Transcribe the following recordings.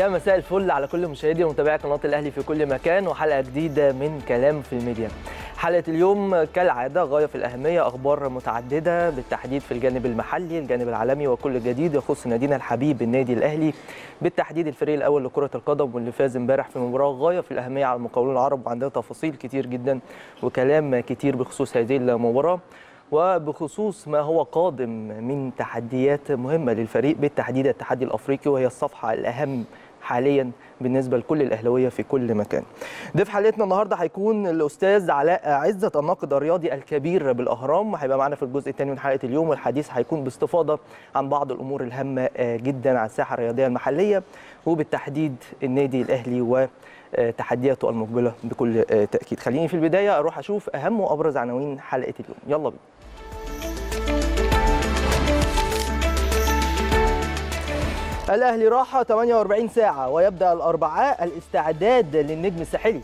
يا مساء الفل على كل مشاهدي ومتابعي قناة الأهلي في كل مكان وحلقة جديدة من كلام في الميديا. حلقة اليوم كالعادة غاية في الأهمية أخبار متعددة بالتحديد في الجانب المحلي، الجانب العالمي وكل جديد يخص نادينا الحبيب النادي الأهلي بالتحديد الفريق الأول لكرة القدم واللي فاز امبارح في مباراة غاية في الأهمية على المقاولون العرب وعندنا تفاصيل كتير جدا وكلام كتير بخصوص هذه المباراة. وبخصوص ما هو قادم من تحديات مهمة للفريق بالتحديد التحدي الأفريقي وهي الصفحة الأهم حاليا بالنسبة لكل الأهلاوية في كل مكان. ضيف حلقتنا النهارده هيكون الأستاذ علاء عزت الناقد الرياضي الكبير بالأهرام هيبقى معانا في الجزء الثاني من حلقة اليوم والحديث هيكون باستفاضة عن بعض الأمور الهامة جدا على الساحة الرياضية المحلية وبالتحديد النادي الأهلي و تحدياته المقبلة بكل تأكيد. خليني في البداية أروح أشوف أهم وأبرز عناوين حلقة اليوم. يلا بينا. الأهلي راحة 48 ساعة ويبدأ الأربعاء الاستعداد للنجم الساحلي.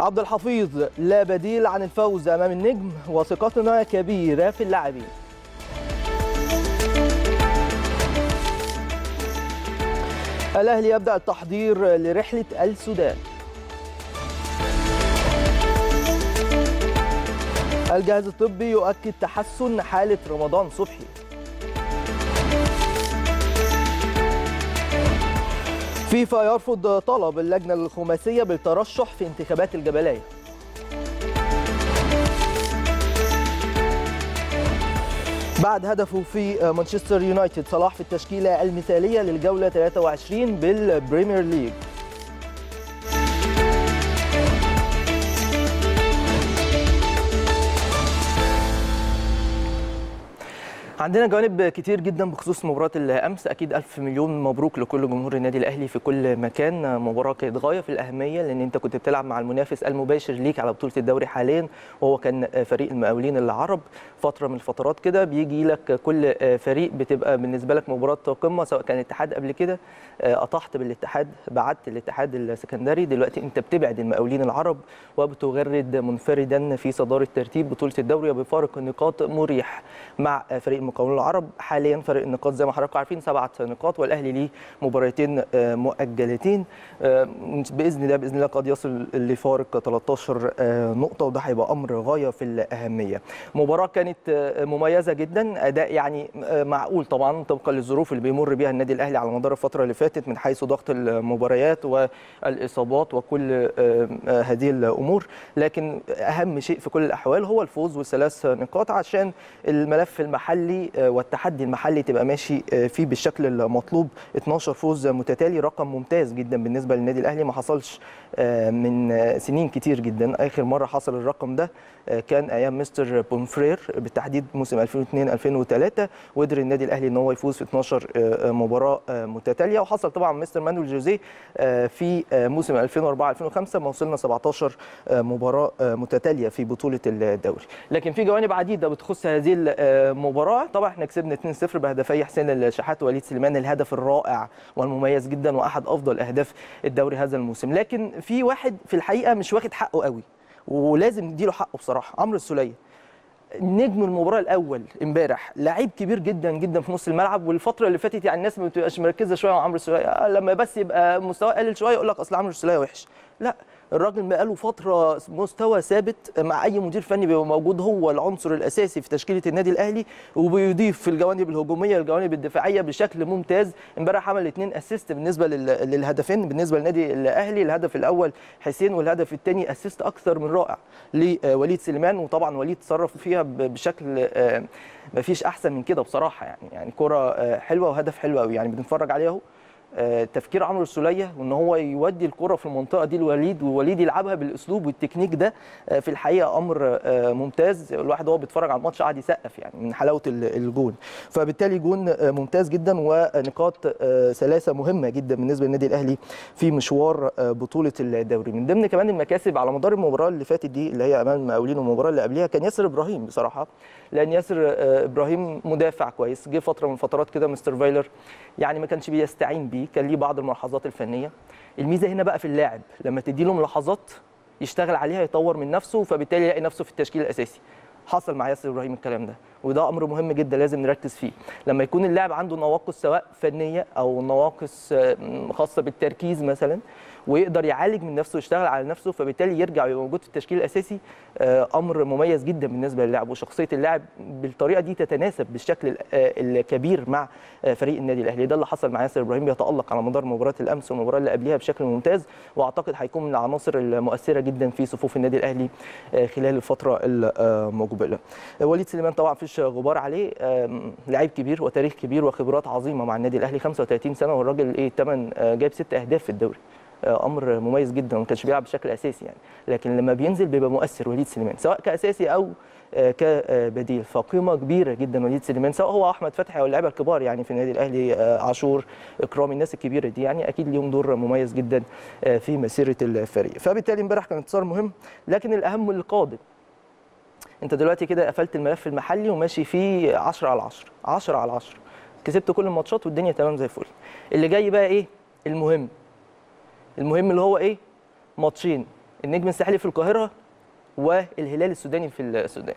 عبد الحفيظ لا بديل عن الفوز أمام النجم وثقتنا كبيرة في اللاعبين. الأهلي يبدأ التحضير لرحلة السودان. الجهاز الطبي يؤكد تحسن حالة رمضان صبحي. فيفا يرفض طلب اللجنة الخماسية بالترشح في انتخابات الجبلاية. بعد هدفه في مانشستر يونايتد صلاح في التشكيلة المثالية للجولة 23 بالبريمير ليج. عندنا جوانب كتير جدا بخصوص مباراة الأمس. أكيد ألف مليون مبروك لكل جمهور النادي الأهلي في كل مكان. مباراة كانت غاية في الأهمية لأن أنت كنت بتلعب مع المنافس المباشر ليك على بطولة الدوري حاليا وهو كان فريق المقاولين العرب. فترة من الفترات كده بيجي لك كل فريق بتبقى بالنسبة لك مباراة قمة سواء كان الاتحاد قبل كده قطعت بالاتحاد بعدت الاتحاد السكندري. دلوقتي أنت بتبعد المقاولين العرب وبتغرد منفردا في صدارة ترتيب بطولة الدوري بفارق نقاط مريح مع فريق المقاولون العرب حاليا فرق النقاط زي ما حضراتكم عارفين سبعة نقاط والأهلي ليه مباراتين مؤجلتين بإذن الله بإذن الله قد يصل لفارق 13 نقطة وده هيبقى أمر غاية في الأهمية. مباراة كانت مميزة جدا أداء يعني معقول طبعا طبقا للظروف اللي بيمر بيها النادي الأهلي على مدار الفترة اللي فاتت من حيث ضغط المباريات والإصابات وكل هذه الأمور لكن أهم شيء في كل الأحوال هو الفوز والثلاث نقاط عشان الملف المحلي والتحدي المحلي تبقى ماشي فيه بالشكل المطلوب. 12 فوز متتالي رقم ممتاز جدا بالنسبة للنادي الأهلي. ما حصلش من سنين كتير جدا. آخر مرة حصل الرقم ده كان أيام مستر بونفرير بالتحديد موسم 2002 2003 وقدر النادي الأهلي إن هو يفوز في 12 مباراة متتالية. وحصل طبعا مستر مانويل جوزيه في موسم 2004 2005 ما وصلنا 17 مباراة متتالية في بطولة الدوري. لكن في جوانب عديدة بتخص هذه المباراه طبعا إحنا كسبنا 2-0 بهدفي حسين الشحات ووليد سليمان الهدف الرائع والمميز جدا وأحد أفضل أهداف الدوري هذا الموسم. لكن في واحد في الحقيقة مش واخد حقه قوي. ولازم نديله حقه بصراحة عمرو السولية. نجم المباراة الأول امبارح لعيب كبير جدا جدا في نص الملعب والفترة اللي فاتت يعني الناس ما بتبقاش مركزة شوية مع عمرو السولية لما بس يبقى مستواه قلل شوية يقول لك أصل عمرو السولية وحش. لا الراجل بقاله فترة مستوى ثابت مع أي مدير فني بيبقى موجود هو العنصر الأساسي في تشكيلة النادي الأهلي وبيضيف في الجوانب الهجومية الجوانب الدفاعية بشكل ممتاز. امبارح عمل اثنين assist بالنسبة للهدفين بالنسبة للنادي الأهلي. الهدف الأول حسين والهدف الثاني assist أكثر من رائع لوليد سليمان. وطبعا وليد تصرف فيها بشكل ما فيش أحسن من كده بصراحة يعني. يعني كرة حلوة وهدف حلو قوي يعني بنتفرج عليه أهو. تفكير عمرو السولية وإن هو يودي الكرة في المنطقة دي لوليد ووليد يلعبها بالأسلوب والتكنيك ده في الحقيقة أمر ممتاز. الواحد وهو بيتفرج على الماتش قاعد يسقف يعني من حلاوة الجون. فبالتالي جون ممتاز جدا ونقاط ثلاثة مهمة جدا بالنسبة للنادي الأهلي في مشوار بطولة الدوري. من ضمن كمان المكاسب على مدار المباراة اللي فاتت دي اللي هي أمام المقاولين والمباراه اللي قبلها كان ياسر إبراهيم بصراحة. لأن ياسر إبراهيم مدافع كويس. جه فترة من فترات كده مستر فايلر يعني ما كانش بيستعين بيه. كان ليه بعض الملاحظات الفنية. الميزة هنا بقى في اللاعب لما تدي له ملاحظات يشتغل عليها يطور من نفسه فبالتالي يلاقي نفسه في التشكيل الأساسي. حصل مع ياسر إبراهيم الكلام ده وده أمر مهم جدا لازم نركز فيه. لما يكون اللاعب عنده نواقص سواء فنية أو نواقص آه، خاصة بالتركيز مثلا ويقدر يعالج من نفسه ويشتغل على نفسه فبالتالي يرجع ويبقى موجود في التشكيل الأساسي آه، أمر مميز جدا بالنسبة للاعب وشخصية اللاعب بالطريقة دي تتناسب بالشكل ال- آه، الكبير مع آه، فريق النادي الأهلي. ده اللي حصل مع ياسر إبراهيم بيتالق على مدار مباراة الأمس والمباراة اللي قبلها بشكل ممتاز وأعتقد هيكون من العناصر المؤثرة جدا في صفوف النادي الأهلي خلال الفترة المقبلة. وليد سليمان طبعا فيش غبار عليه لعيب كبير وتاريخ كبير وخبرات عظيمة مع النادي الأهلي 35 سنة والراجل إيه 8 جايب ست أهداف في الدوري. أمر مميز جدا وما كانش بيلعب بشكل أساسي يعني. لكن لما بينزل بيبقى مؤثر وليد سليمان سواء كأساسي أو آه، كبديل. فقيمة كبيرة جدا وليد سليمان سواء هو أحمد فتحي أو اللعيبه الكبار يعني في النادي الأهلي آه، عاشور اكرامي الناس الكبيرة دي يعني أكيد ليهم دور مميز جدا آه، في مسيرة الفريق. فبالتالي امبارح كان انتصار مهم لكن الأهم القادم. أنت دلوقتي كده قفلت الملف المحلي وماشي فيه 10 على 10 10 على 10 كسبت كل الماتشات والدنيا تمام زي الفل. اللي جاي بقى إيه؟ المهم. المهم اللي هو إيه؟ ماتشين. النجم الساحلي في القاهرة والهلال السوداني في السودان.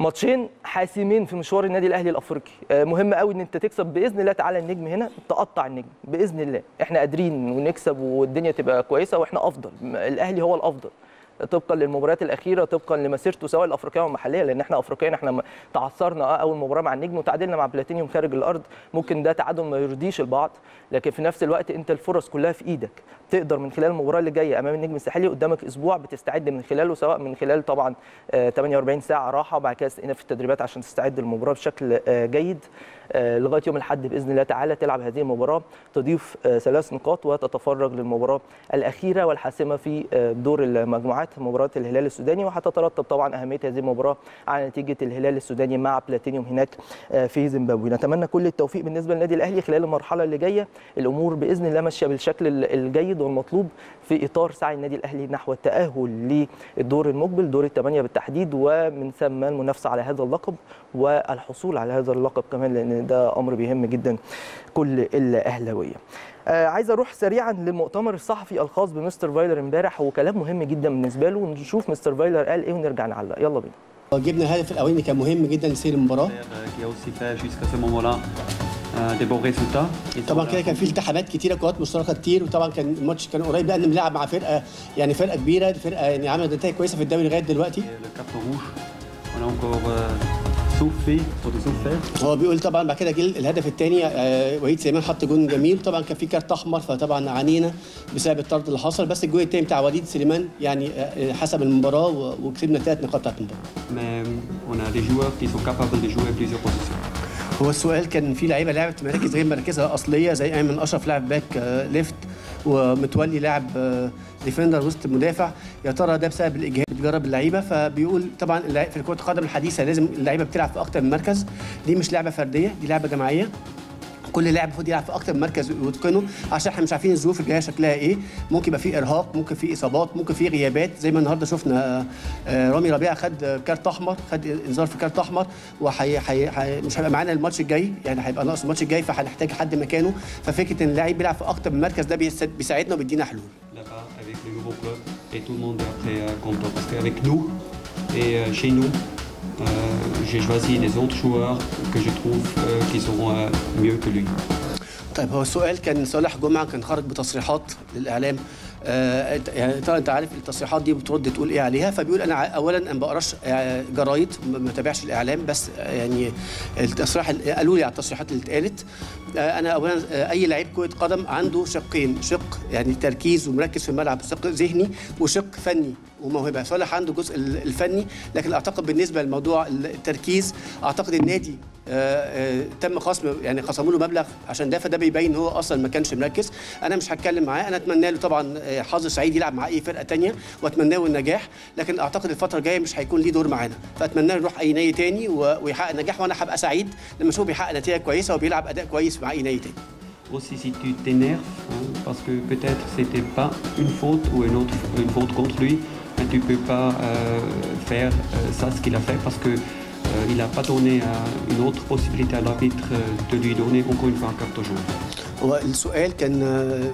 ماتشين حاسمين في مشوار النادي الأهلي الأفريقي. آه، مهم قوي إن أنت تكسب بإذن الله. تعالى النجم هنا تقطع النجم بإذن الله. إحنا قادرين ونكسب والدنيا تبقى كويسة وإحنا أفضل. الأهلي هو الأفضل. طبقا للمباريات الأخيرة طبقا لمسيرته سواء الأفريقية والمحلية لأن إحنا افريقيا إحنا تعثرنا آه أول مباراة مع النجم وتعادلنا مع بلاتينيوم خارج الأرض. ممكن ده تعادل ما يرضيش البعض لكن في نفس الوقت أنت الفرص كلها في إيدك. تقدر من خلال المباراة اللي جاية أمام النجم الساحلي قدامك أسبوع بتستعد من خلاله سواء من خلال طبعا آه، 48 ساعة راحة وبعد كده استئناف في التدريبات عشان تستعد للمباراة بشكل آه، جيد. آه، لغاية يوم الأحد بإذن الله تعالى تلعب هذه المباراة تضيف آه، ثلاث نقاط وتتفرج للمباراة الأخيرة والحاسمة في آه، دور المجموعات. مباراة الهلال السوداني وهتترتب طبعا أهمية هذه المباراة على نتيجة الهلال السوداني مع بلاتينيوم هناك آه، في زيمبابوي. نتمنى كل التوفيق بالنسبة للنادي الأهلي خلال المرحلة اللي جاية. الأمور بإذن الله ماشية بالشكل ال- الجيد والمطلوب في إطار سعي النادي الأهلي نحو التأهل للدور المقبل دور الثمانيه بالتحديد ومن ثم المنافسة على هذا اللقب والحصول على هذا اللقب كمان لأن ده أمر بيهم جدا كل الأهلاوية. عايز أروح سريعا للمؤتمر الصحفي الخاص بمستر فايلر امبارح وكلام مهم جدا بالنسبة له. ونشوف مستر فايلر قال إيه ونرجع نعلق. يلا بينا. جبنا الهدف الأولاني كان مهم جدا لسير المباراة. Euh, euh, طبعا كده كان في التحامات كتيرة كرات مشتركة كتير وطبعا كان الماتش كان قريب. لأن بنلعب مع فرقة يعني فرقة كبيرة فرقة يعني عملت نتائج كويسة في الدوري لغاية دلوقتي. Souffert, faut de souffrir. هو بيقول طبعا بعد كده جه الهدف الثاني وليد سليمان حط جون جميل طبعا كان في كارت أحمر فطبعا عانينا بسبب الطرد اللي حصل بس الجون الثاني بتاع وليد سليمان يعني آه، حسب المباراة وكسبنا ثلاث نقاط بتاعت المباراة Mais on a des joueurs qui sont capables de jouer plusieurs positions. هو السؤال كان في لعيبة لعبت مراكز غير مراكزها الاصليه زي أيمن أشرف لاعب back آه، left ومتولي لاعب آه، defender وسط مدافع. يا ترى ده بسبب الإجهاد بتجرب اللعيبة؟ فبيقول طبعا في كره القدم الحديثة لازم اللعيبة بتلعب في أكتر من مركز. دي مش لعبة فردية دي لعبة جماعية. كل لاعب المفروض يلعب في أكتر من مركز ويتقنه. عشان إحنا مش عارفين الظروف الجاية شكلها إيه. ممكن يبقى في إرهاق ممكن في إصابات ممكن في غيابات. زي ما النهارده شفنا آه، آه، رامي ربيعة خد كارت أحمر خد إنذار في كارت أحمر. وحي حي حي مش هيبقى معانا الماتش الجاي. يعني هيبقى ناقص الماتش الجاي فهنحتاج حد مكانه. ففكرة إن اللاعب بيلعب في أكتر من مركز ده بيس- بيساعدنا وبيدينا حلول. Et tout le monde est. Parce qu'avec nous et euh, chez nous, j'ai choisi les autres joueurs que je trouve euh, qui seront euh, mieux que lui. طيب هو السؤال كان صالح جمعه كان خرج بتصريحات للاعلام آه يعني طبعا إنت عارف التصريحات دي بترد تقول إيه عليها؟ فبيقول أنا اولا أنا ما بقراش آه، جرايد ما بتابعش الإعلام بس آه، يعني التصريح ال- قالوا لي على التصريحات اللي اتقالت. آه، أنا اولا آه، أي لعيب كرة قدم عنده شقين شق يعني تركيز ومركز في الملعب شق ذهني وشق فني وموهبة. صالح عنده الجزء ال- الفني لكن أعتقد بالنسبة لموضوع التركيز أعتقد النادي آه، آه، تم خصم يعني خصموا له مبلغ عشان ده فده بيبين هو أصلا ما كانش مركز. أنا مش هتكلم معاه. أنا أتمنى له طبعا آه، حظ سعيد يلعب مع أي فرقة تانية وأتمنى له النجاح. لكن أعتقد الفترة الجاية مش هيكون ليه دور معانا. فأتمنى له يروح أي نادي تاني و- ويحقق نجاح. وأنا هبقى سعيد لما أشوفه بيحقق نتيجة كويسة وبيلعب أداء كويس مع أي نادي تاني. Aussi si tu t'énerves, hein, parce que peut-être c'était pas une faute ou une autre une faute contre lui, mais tu peux pas euh, faire euh, ça ce qu'il a fait parce que il n'a pas donné euh, une autre possibilité à l'arbitre euh, de lui donner encore une fois un carton jaune. هو السؤال كان آه،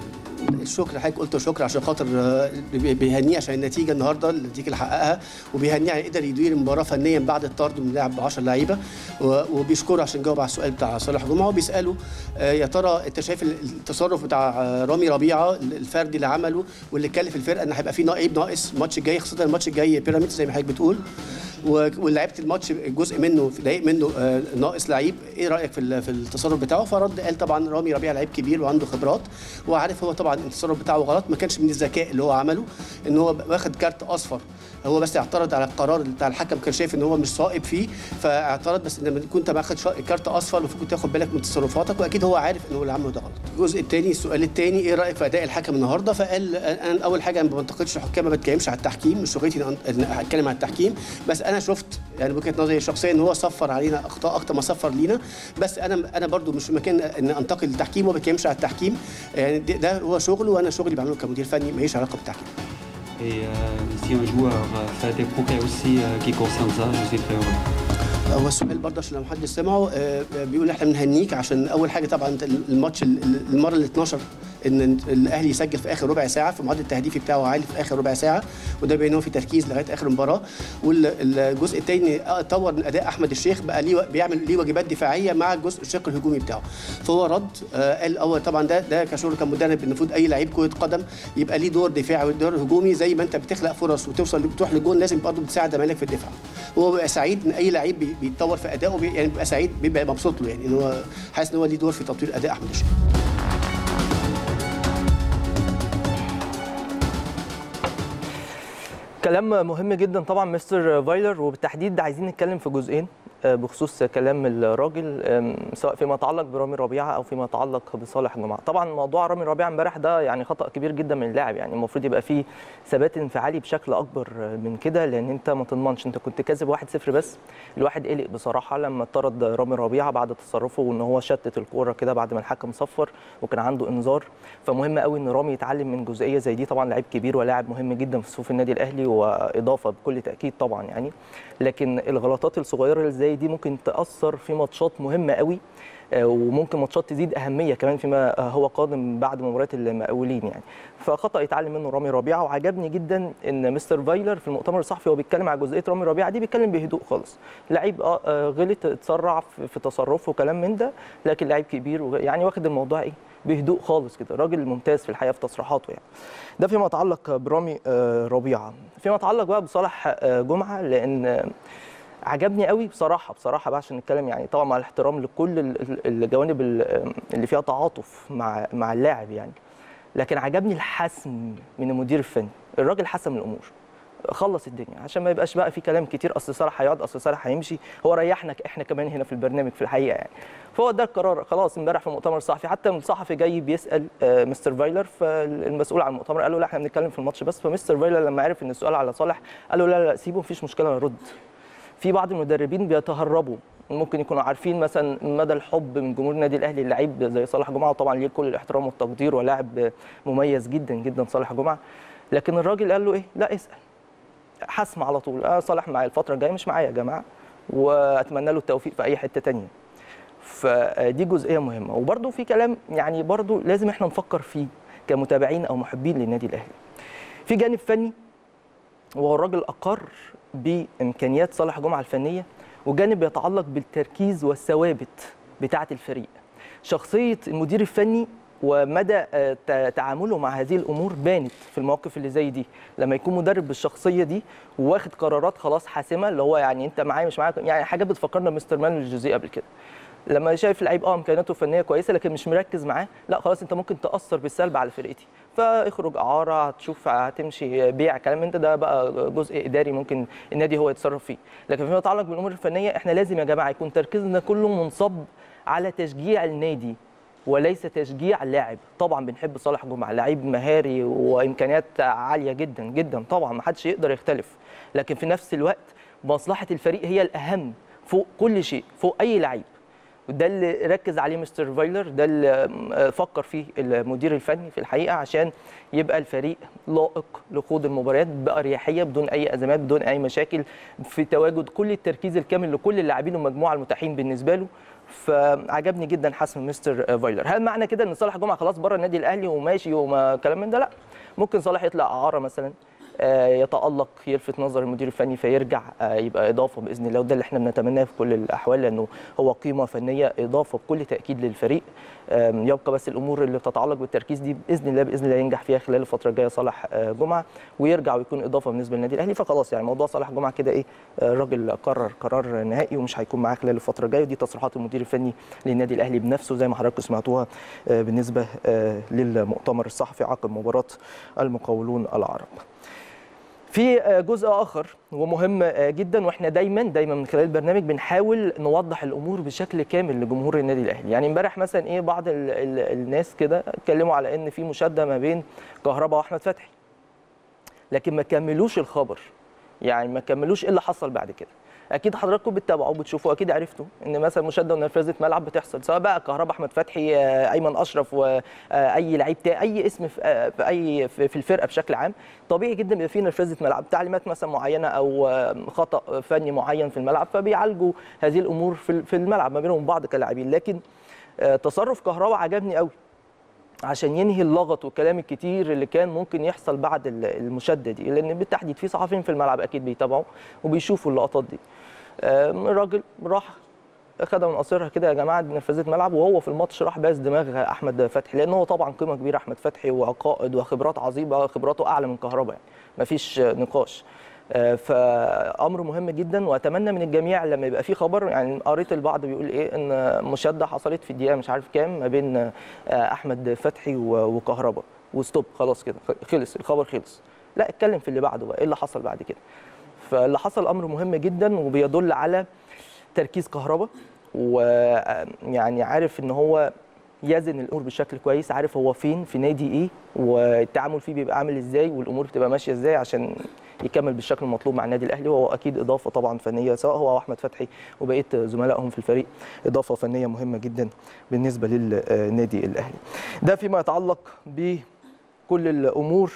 الشكر اللي حضرتك قلت شكر عشان خاطر آه، بي- بيهنيه عشان النتيجة النهارده النتيجه اللي حققها وبيهنيه يعني قدر يدير المباراة فنيا بعد الطرد من لاعب ب 10 لعيبه وبيشكره عشان جاوب على السؤال بتاع صالح جمعة وبيساله آه، يا ترى انت شايف ال- التصرف بتاع رامي ربيعة الفردي اللي عمله واللي كلف الفرقة إن هيبقى في ناقص الماتش الجاي خاصة الماتش الجاي بيراميدز زي ما حضرتك بتقول ولعيبه الماتش جزء منه دقيق منه آه، ناقص لعيب. إيه رأيك في في التصرف بتاعه؟ فرد قال طبعا رامي ربيعه لعيب كبير وعنده خبرات وعارف هو طبعا التصرف بتاعه غلط ما كانش من الذكاء اللي هو عمله إن هو واخد كارت أصفر. هو بس اعترض على القرار بتاع الحكم كان شايف إن هو مش صائب فيه فاعترض بس لما كنت ماخد شا- كارت أصفر المفروض تاخد بالك من تصرفاتك وأكيد هو عارف إن هو اللي عمله ده غلط. الجزء الثاني السؤال الثاني إيه رأيك في أداء الحكم النهارده؟ فقال أنا أول حاجة ما بنتقدش الحكام ما بتكلمش على التحكيم مش شغلتي إن أتكلم على التحكيم بس أنا شفت يعني وجهة نظري الشخصيه إن هو صفر علينا أخطاء أكتر ما صفر لينا. بس أنا أنا برضو مش في مكان إن انتقد التحكيم وما بتكلمش على التحكيم. يعني ده- هو شغله وأنا شغلي بعمله كمدير فني ماليش علاقة بالتحكيم. Et euh, si un joueur euh, fait des progrès aussi euh, qui concernent ça, je suis très heureux. هو السؤال برضه عشان لو محد سمعه آه، بيقول إحنا بنهنيك عشان أول حاجة طبعا الماتش ال- ال- المرة ال 12 إن الأهلي يسجل في آخر ربع ساعة في معدل التهديفي بتاعه عالي في آخر ربع ساعة وده بيبين في تركيز لغاية آخر المباراة. والجزء الثاني طور من أداء أحمد الشيخ بقى ليه بيعمل ليه واجبات دفاعية مع الجزء الشق الهجومي بتاعه. فهو رد آه، قال اول طبعا ده ده كشغل كمدرب المفروض أي لعيب كرة قدم يبقى ليه دور دفاعي ودور هجومي زي ما أنت بتخلق فرص وتوصل بتروح للجون لازم برضه بتساعد زمايلك في الدفاع. هو بيبقى سعيد إن أي لعيب بي- بيتطور في أدائه يعني بيبقى سعيد بيبقى مبسوط له يعني إن هو حاسس إن هو ليه دور في تطوير أداء أحمد الشيخ. كلام مهم جدا طبعا مستر فايلر وبالتحديد عايزين نتكلم في جزئين. بخصوص كلام الراجل سواء فيما يتعلق برامي ربيعه أو فيما يتعلق بصالح جمعه طبعا موضوع رامي ربيعه امبارح ده يعني خطأ كبير جدا من اللاعب يعني المفروض يبقى فيه ثبات انفعالي بشكل أكبر من كده لأن أنت ما تضمنش. أنت كنت كاسب 1-0 بس الواحد قلق بصراحة لما طرد رامي ربيعه بعد تصرفه وإن هو شتت الكورة كده بعد ما الحكم صفر وكان عنده إنذار. فمهم قوي إن رامي يتعلم من جزئية زي دي. طبعا لعيب كبير ولاعب مهم جدا في صفوف النادي الأهلي وإضافة بكل تأكيد طبعا يعني. لكن الغلطات الصغيرة زي دي ممكن تأثر في ماتشات مهمة قوي آه، وممكن ماتشات تزيد أهمية كمان فيما آه، هو قادم بعد مباريات المقاولين يعني. فخطأ يتعلم منه رامي ربيعة وعجبني جدا إن مستر فايلر في المؤتمر الصحفي هو بيتكلم على جزئية رامي ربيعة دي بيتكلم بهدوء خالص. لعيب آه آه، غلط اتسرع في تصرفه وكلام من ده لكن لعيب كبير يعني واخد الموضوع إيه؟ بهدوء خالص كده راجل ممتاز في الحقيقة في تصريحاته يعني. ده فيما يتعلق برامي ربيعة. فيما يتعلق بقى بصالح جمعة لأن عجبني قوي بصراحة بصراحة بقى عشان نتكلم يعني طبعا مع الاحترام لكل ال- ال- الجوانب ال- اللي فيها تعاطف مع مع اللاعب يعني. لكن عجبني الحسم من المدير الفني الراجل حسم الأمور خلص الدنيا عشان ما يبقاش بقى في كلام كتير أصل صالح هيقعد أصل صالح هيمشي هو ريحنا إحنا كمان هنا في البرنامج في الحقيقة يعني. فهو ده القرار خلاص امبارح في المؤتمر الصحفي حتى الصحفي جاي بيسأل آه، مستر فايلر فالمسؤول عن المؤتمر قال له لا إحنا بنتكلم في الماتش بس. فمستر فايلر لما عرف إن السؤال على صالح قال له لا لا سيبه مفيش مشكلة نرد في بعض المدربين بيتهربوا. ممكن يكونوا عارفين مثلا مدى الحب من جمهور النادي الأهلي للعيب زي صالح جمعة. وطبعا ليه كل الاحترام والتقدير ولاعب مميز جدا جدا صالح جمعة. لكن الراجل قال له إيه؟ لا اسأل. حسم على طول. آه صالح معايا الفترة الجاية مش معايا يا جماعة. وأتمنى له التوفيق في أي حتة تانية. فدي جزئية مهمة. وبرده في كلام يعني برده لازم إحنا نفكر فيه كمتابعين أو محبين للنادي الأهلي. في جانب فني وهو الراجل أقر بإمكانيات صالح جمعة الفنية وجانب يتعلق بالتركيز والثوابت بتاعة الفريق. شخصية المدير الفني ومدى آه، تعامله مع هذه الأمور بانت في المواقف اللي زي دي. لما يكون مدرب بالشخصية دي وواخد قرارات خلاص حاسمة اللي هو يعني أنت معايا مش معايا يعني حاجات بتفكرنا بمستر مانويل جوزيه قبل كده. لما شايف لعيب آه إمكانياته الفنيه كويسة لكن مش مركز معاه لأ خلاص أنت ممكن تأثر بالسلب على فرقتي. فاخرج اعاره هتشوف هتمشي بيع كلام انت ده بقى جزء اداري ممكن النادي هو يتصرف فيه. لكن فيما يتعلق بالامور الفنيه إحنا لازم يا جماعة يكون تركيزنا كله منصب على تشجيع النادي وليس تشجيع لاعب. طبعا بنحب صالح جمعة لعيب مهاري وإمكانيات عالية جدا جدا طبعا ما حدش يقدر يختلف. لكن في نفس الوقت مصلحة الفريق هي الأهم فوق كل شيء فوق أي لعيب. وده اللي ركز عليه مستر فايلر ده اللي آه، فكر فيه المدير الفني في الحقيقة عشان يبقى الفريق لائق لخوض المباريات بأريحية بدون أي أزمات بدون أي مشاكل في تواجد كل التركيز الكامل لكل اللاعبين والمجموعة المتاحين بالنسبة له. فعجبني جدا حسم مستر فايلر. هل معنى كده إن صالح جمعة خلاص بره النادي الأهلي وماشي وما كلام من ده؟ لأ. ممكن صالح يطلع إعارة مثلا. يتألق يلفت نظر المدير الفني فيرجع آه، يبقى إضافة بإذن الله وده اللي إحنا بنتمناه في كل الأحوال لأنه هو قيمة فنية إضافة بكل تأكيد للفريق. يبقى بس الأمور اللي تتعلق بالتركيز دي بإذن الله بإذن الله ينجح فيها خلال الفترة الجاية صالح آه، جمعة ويرجع ويكون إضافة بالنسبة للنادي الأهلي. فخلاص يعني موضوع صالح جمعة كده إيه آه، الراجل قرر قرار نهائي ومش هيكون معاه خلال الفترة الجاية ودي تصريحات المدير الفني للنادي الأهلي بنفسه زي ما حضراتكم سمعتوها آه، بالنسبة آه، للمؤتمر الصحفي عقب مباراة المقاولون العرب. في آه، جزء آخر ومهم آه، جدا وإحنا دايما دايما من خلال البرنامج بنحاول نوضح الأمور بشكل كامل لجمهور النادي الأهلي. يعني امبارح مثلا إيه بعض ال ال الناس كده اتكلموا على إن في مشادة ما بين كهربا وأحمد فتحي. لكن ما كملوش الخبر. يعني ما كملوش إيه اللي حصل بعد كده. أكيد حضراتكم بتتابعوا وبتشوفوا أكيد عرفتوا إن مثلا مشاده ونرفزة ملعب بتحصل سواء بقى كهربا أحمد فتحي آه، أيمن أشرف واي لعيب تا- أي اسم في آه، أي في الفرقة بشكل عام طبيعي جدا بيبقى في نرفزة ملعب تعليمات مثلا معينة أو آه، خطأ فني معين في الملعب فبيعالجوا هذه الأمور في الملعب ما بينهم بعض كلاعبين لكن آه، تصرف كهربا عجبني قوي عشان ينهي اللغط والكلام الكتير اللي كان ممكن يحصل بعد ال- المشادة دي. لأن بالتحديد في صحفيين في الملعب أكيد بيتابعوا وبيشوفوا اللقطات دي. الراجل راح خدها من قصيرها كده يا جماعة نفذت ملعب وهو في الماتش راح باز دماغ أحمد فتحي. لأن هو طبعا قيمة كبيرة أحمد فتحي وقائد وخبرات عظيمة خبراته أعلى من كهربا يعني. مفيش نقاش. فأمر مهم جدا وأتمنى من الجميع لما يبقى في خبر يعني قريت البعض بيقول إيه إن مشادة حصلت في الدقيقة مش عارف كام ما بين آه، أحمد فتحي وكهربا. وستوب خلاص كده خلص الخبر خلص. لا اتكلم في اللي بعده بقى إيه اللي حصل بعد كده. فاللي حصل أمر مهم جدا وبيدل على تركيز كهربا ويعني عارف إن هو يزن الأمور بشكل كويس عارف هو فين؟ في نادي إيه؟ والتعامل فيه بيبقى عامل إزاي؟ والأمور بتبقى ماشية إزاي؟ عشان يكمل بالشكل المطلوب مع النادي الأهلي. وهو أكيد إضافة طبعا فنية سواء هو أو أحمد فتحي وبقية زملائهم في الفريق إضافة فنية مهمة جدا بالنسبة للنادي الأهلي. ده فيما يتعلق بكل الأمور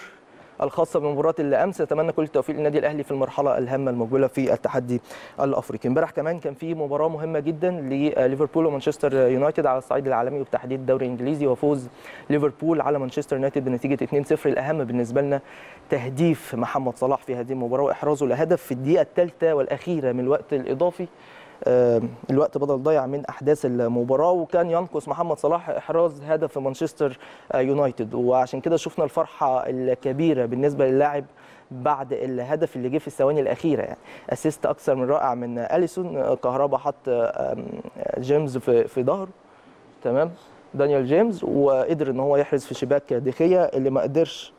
الخاصة بمباراة الأمس. أتمنى كل التوفيق للنادي الأهلي في المرحلة الهامة المقبلة في التحدي الأفريقي. امبارح كمان كان في مباراة مهمة جدا لليفربول ومانشستر يونايتد على الصعيد العالمي وبتحديد الدوري الانجليزي وفوز ليفربول على مانشستر يونايتد بنتيجة 2-0 الأهم بالنسبة لنا تهديف محمد صلاح في هذه المباراة وإحرازه لهدف في الدقيقة الثالثة والأخيرة من الوقت الإضافي. الوقت بدل ضايع من أحداث المباراة وكان ينقص محمد صلاح إحراز هدف مانشستر يونايتد. وعشان كده شفنا الفرحة الكبيرة بالنسبة للاعب بعد الهدف اللي جه في الثواني الأخيرة يعني assist أكثر من رائع من أليسون كهربا حط جيمس في في ظهره. تمام؟ دانيال جيمس وقدر إن هو يحرز في شباك دخية اللي ما قدرش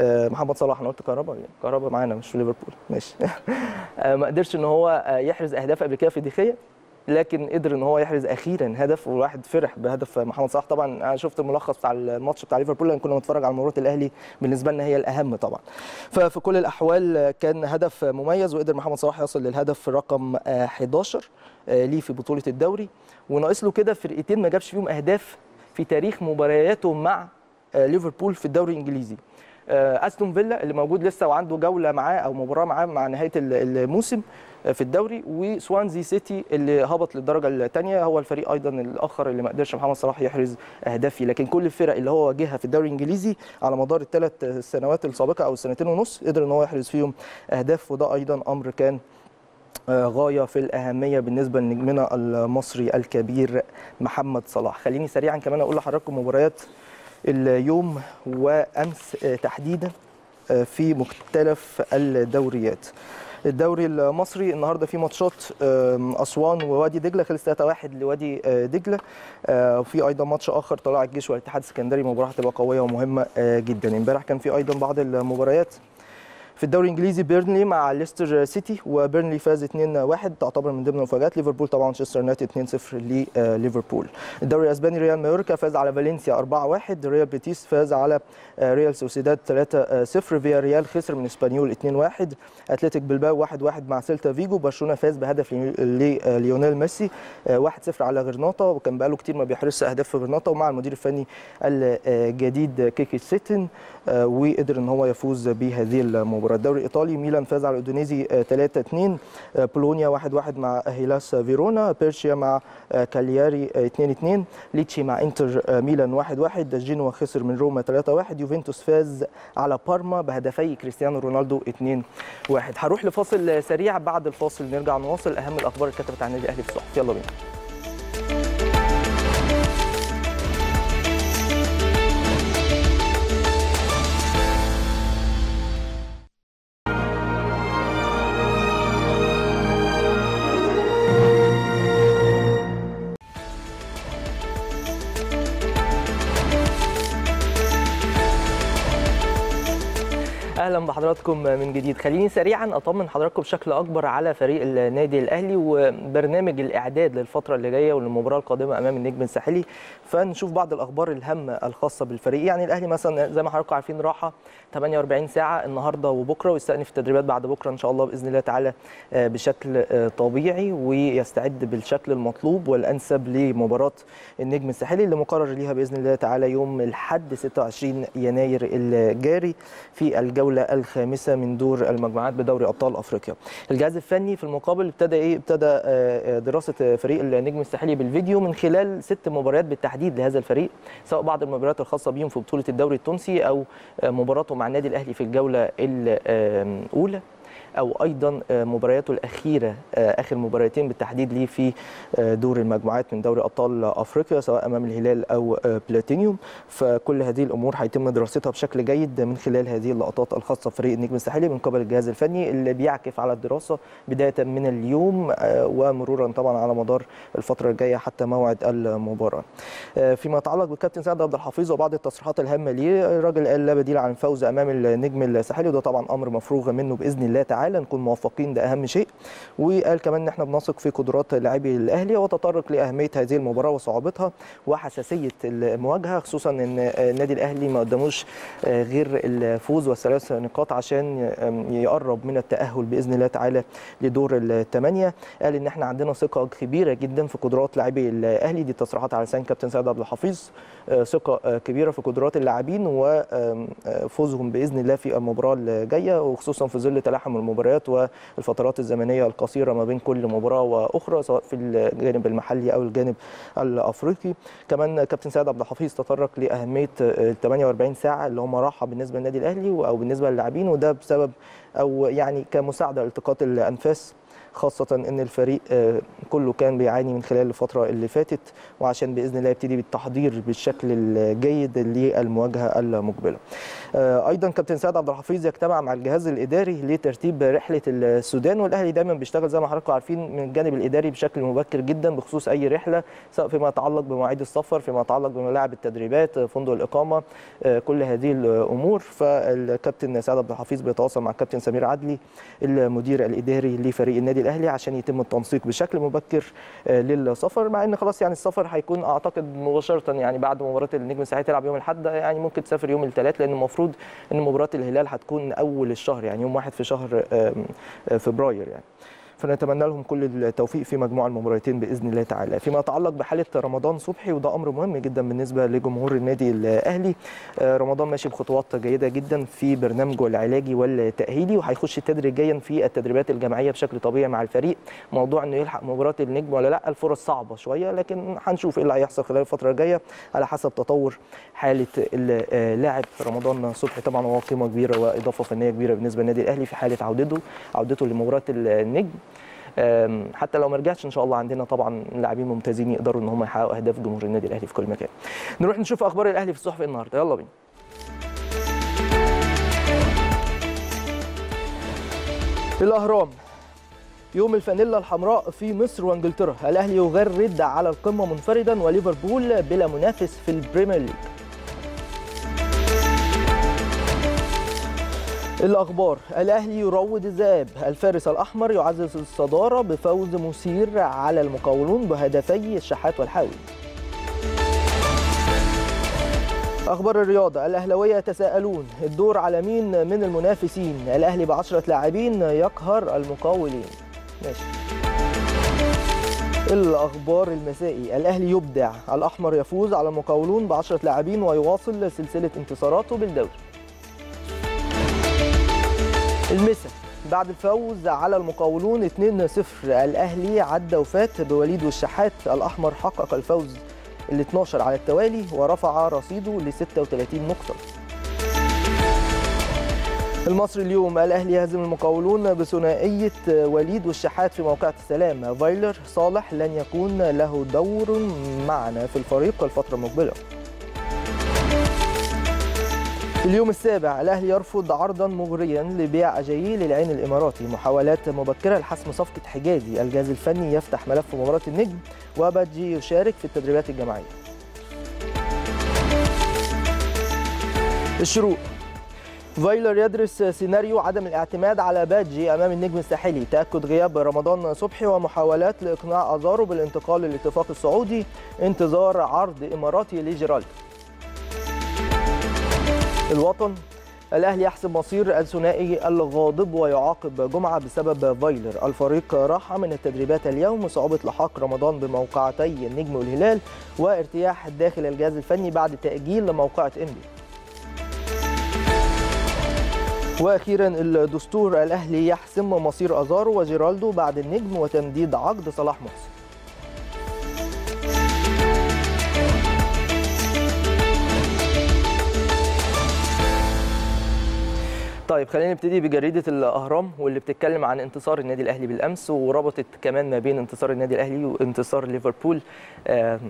محمد صلاح أنا قلت كهربا؟ كهربا معانا مش في ليفربول. ماشي. آه، ما قدرش إن هو آه، يحرز أهداف قبل كده في دخيه لكن قدر إن هو يحرز أخيرا هدف والواحد فرح بهدف محمد صلاح. طبعا أنا شفت الملخص بتاع الماتش بتاع ليفربول لأن كنا بنتفرج على مباراة الأهلي بالنسبة لنا هي الأهم طبعا. ففي كل الأحوال كان هدف مميز وقدر محمد صلاح يصل للهدف رقم آه، 11 آه، ليه في بطولة الدوري. وناقص له كده فرقتين ما جابش فيهم أهداف في تاريخ مبارياته مع آه، ليفربول في الدوري الإنجليزي. آه، أستون فيلا اللي موجود لسه وعنده جولة معاه أو مباراة معاه مع نهاية ال- الموسم آه، في الدوري وسوانزي سيتي اللي هبط للدرجة الثانية هو الفريق أيضا الأخر اللي ما قدرش محمد صلاح يحرز اهداف فيه لكن كل الفرق اللي هو واجهها في الدوري الإنجليزي على مدار الثلاث سنوات السابقة أو السنتين ونص قدر إن هو يحرز فيهم أهداف وده أيضا أمر كان آه، غاية في الأهمية بالنسبة لنجمنا المصري الكبير محمد صلاح. خليني سريعا كمان أقول لحضراتكم مباريات اليوم وأمس آه، تحديدا آه، في مختلف الدوريات. الدوري المصري النهارده في ماتشات أسوان ووادي دجلة خلص 3-1 لوادي آه، دجلة. وفي أيضا ماتش آخر طلائع الجيش والاتحاد السكندري مباراة هتبقى قوية ومهمة جدا. امبارح كان في أيضا بعض المباريات. في الدوري الإنجليزي بيرنلي مع ليستر سيتي وبيرنلي فاز 2-1 تعتبر من ضمن المفاجآت ليفربول. طبعا مانشستر يونايتد 2-0 لليفربول. الدوري الأسباني ريال مايوركا فاز على فالنسيا 4-1 ريال بيتيس فاز على ريال سوسيداد 3-0 فياريال خسر من إسبانيول 2-1 أتلتيك بلباو 1-1 مع سيلتا فيجو برشلونة فاز بهدف لليونيل ميسي 1-0 على غرناطة وكان بقاله كتير ما بيحرزش أهداف في غرناطة ومع المدير الفني الجديد كيكي سيتين وقدر إن هو يفوز بهذه المباراة. الدوري الإيطالي. ميلان فاز على الاودونيزي 3-2 بولونيا 1-1 مع هيلاس فيرونا. بريشيا مع كالياري 2-2 ليتشي مع إنتر ميلان 1-1 جينوا خسر من روما 3-1 يوفنتوس فاز على بارما بهدفي كريستيانو رونالدو 2-1 هروح لفاصل سريع. بعد الفاصل نرجع نواصل أهم الأخبار اللي كتبت عن النادي الأهلي في الصحف يلا بينا. بحضراتكم من جديد. خليني سريعا أطمن حضراتكم بشكل أكبر على فريق النادي الأهلي وبرنامج الإعداد للفترة اللي جاية وللمباراه القادمة أمام النجم الساحلي. فنشوف بعض الأخبار الهامة الخاصة بالفريق. يعني الأهلي مثلا زي ما حضراتكم عارفين راحة 48 ساعة النهارده وبكرة ويستأنف التدريبات بعد بكرة إن شاء الله بإذن الله تعالى بشكل طبيعي ويستعد بالشكل المطلوب والأنسب لمباراة النجم الساحلي اللي مقرر ليها بإذن الله تعالى يوم الأحد 26 يناير الجاري في الجولة الخامسة من دور المجموعات بدوري أبطال أفريقيا. الجهاز الفني في المقابل ابتدى إيه؟ ابتدى دراسة فريق النجم الساحلي بالفيديو من خلال ست مباريات بالتحديد لهذا الفريق سواء بعض المباريات الخاصة بيهم في بطولة الدوري التونسي أو مباراته مع النادي الأهلي في الجولة الاولى أو أيضا مبارياته الأخيرة آخر مباراتين بالتحديد ليه في دور المجموعات من دوري أبطال أفريقيا سواء أمام الهلال أو بلاتينيوم فكل هذه الأمور هيتم دراستها بشكل جيد من خلال هذه اللقطات الخاصة بفريق النجم الساحلي من قبل الجهاز الفني اللي بيعكف على الدراسة بداية من اليوم ومرورا طبعا على مدار الفترة الجاية حتى موعد المباراة. فيما يتعلق بالكابتن سعد عبد الحفيظ وبعض التصريحات الهامة ليه الراجل قال لا بديل عن الفوز أمام النجم الساحلي وده طبعا أمر مفروغ منه بإذن الله تعالى تعالى نكون موفقين ده أهم شيء. وقال كمان إن إحنا بنثق في قدرات لاعبي الأهلي وتطرق لأهمية هذه المباراة وصعوبتها وحساسية المواجهة خصوصا إن النادي الأهلي ما قدموش غير الفوز والثلاث نقاط عشان يقرب من التأهل بإذن الله تعالى لدور الثمانيه قال إن إحنا عندنا ثقة كبيرة جدا في قدرات لاعبي الأهلي دي تصريحات على لسان كابتن سيد عبد الحفيظ ثقة كبيرة في قدرات اللاعبين وفوزهم بإذن الله في المباراة الجاية وخصوصا في ظل تلاحم المباريات والفترات الزمنية القصيرة ما بين كل مباراة وأخرى سواء في الجانب المحلي أو الجانب الأفريقي كمان كابتن سيد عبد الحفيظ تطرق لأهمية ال 48 ساعة اللي هم راحة بالنسبة للنادي الأهلي أو بالنسبة للاعبين وده بسبب أو يعني كمساعدة لالتقاط الأنفاس خاصة أن الفريق كله كان بيعاني من خلال الفترة اللي فاتت وعشان بإذن الله يبتدي بالتحضير بالشكل الجيد للمواجهة المقبلة. أيضا كابتن سعد عبد الحفيظ يجتمع مع الجهاز الإداري لترتيب رحلة السودان والأهلي دايما بيشتغل زي ما حضراتكم عارفين من الجانب الإداري بشكل مبكر جدا بخصوص أي رحلة سواء فيما يتعلق بمواعيد السفر فيما يتعلق بملاعب التدريبات فندق الإقامة كل هذه الأمور. فالكابتن سعد عبد الحفيظ بيتواصل مع الكابتن سمير عدلي المدير الإداري لفريق النادي الأهلي عشان يتم التنسيق بشكل مبكر للسفر. مع إن خلاص يعني السفر هيكون أعتقد مباشرة يعني بعد مباراة النجم الساحلي تلعب يوم الأحد يعني ممكن تسافر يوم الثلاث لأن المفروض إن مباراة الهلال هتكون أول الشهر يعني يوم واحد في شهر فبراير يعني. فنتمنى لهم كل التوفيق في مجموع المباراتين بإذن الله تعالى. فيما يتعلق بحالة رمضان صبحي وده أمر مهم جدا بالنسبة لجمهور النادي الأهلي. رمضان ماشي بخطوات جيدة جدا في برنامجه العلاجي والتأهيلي وهيخش تدريجيا في التدريبات الجماعية بشكل طبيعي مع الفريق. موضوع إنه يلحق مباراة النجم ولا لأ الفرص صعبة شوية لكن هنشوف إيه اللي هيحصل خلال الفترة الجاية على حسب تطور حالة اللاعب رمضان صبحي. طبعا هو قيمة كبيرة وإضافة فنية كبيرة بالنسبة للنادي الأهلي في حالة عودته عودته لمباراة النجم. حتى لو ما رجعش إن شاء الله عندنا طبعا لاعبين ممتازين يقدروا إن هم يحققوا أهداف جمهور النادي الأهلي في كل مكان. نروح نشوف أخبار الأهلي في الصحف النهارده يلا بينا. الأهرام يوم الفانيلا الحمراء في مصر وإنجلترا الأهلي يغرد على القمة منفردا وليفربول بلا منافس في البريمير ليج الأخبار الأهلي يروض الذئاب الفارس الأحمر يعزز الصدارة بفوز مثير على المقاولون بهدفي الشحات والحاوي. أخبار الرياضة الأهلوية يتساءلون الدور على مين من المنافسين؟ الأهلي بعشرة لاعبين يقهر المقاولين. ماشي. الأخبار المسائي الأهلي يبدع الأحمر يفوز على المقاولون بعشرة لاعبين ويواصل سلسلة انتصاراته بالدوري. المسا بعد الفوز على المقاولون 2-0 الأهلي عدى وفات بوليد والشحات الأحمر حقق الفوز ال 12 على التوالي ورفع رصيده ل 36 نقطة. المصري اليوم الأهلي يهزم المقاولون بثنائية وليد والشحات في موقعة السلام. فايلر صالح لن يكون له دور معنا في الفريق الفترة المقبلة. اليوم السابع الأهلي يرفض عرضا مغريا لبيع أجاييه للعين الإماراتي محاولات مبكرة لحسم صفقة حجازي. الجهاز الفني يفتح ملف مباراة النجم وبادجي يشارك في التدريبات الجماعية. الشروق. فايلر يدرس سيناريو عدم الاعتماد على بادجي أمام النجم الساحلي. تأكد غياب رمضان صبحي ومحاولات لإقناع آزارو بالانتقال للاتفاق السعودي. انتظار عرض إماراتي لجيرالدو الوطن الأهلي يحسم مصير الثنائي الغاضب ويعاقب جمعة بسبب فايلر. الفريق راح من التدريبات اليوم وصعوبه لحاق رمضان بموقعتي النجم والهلال وارتياح داخل الجهاز الفني بعد تأجيل موقعة إنبي. وأخيرا الدستور الأهلي يحسم مصير ازارو وجيرالدو بعد النجم وتمديد عقد صلاح محسن. طيب خلينا نبتدي بجريدة الأهرام واللي بتتكلم عن انتصار النادي الأهلي بالأمس وربطت كمان ما بين انتصار النادي الأهلي وانتصار ليفربول.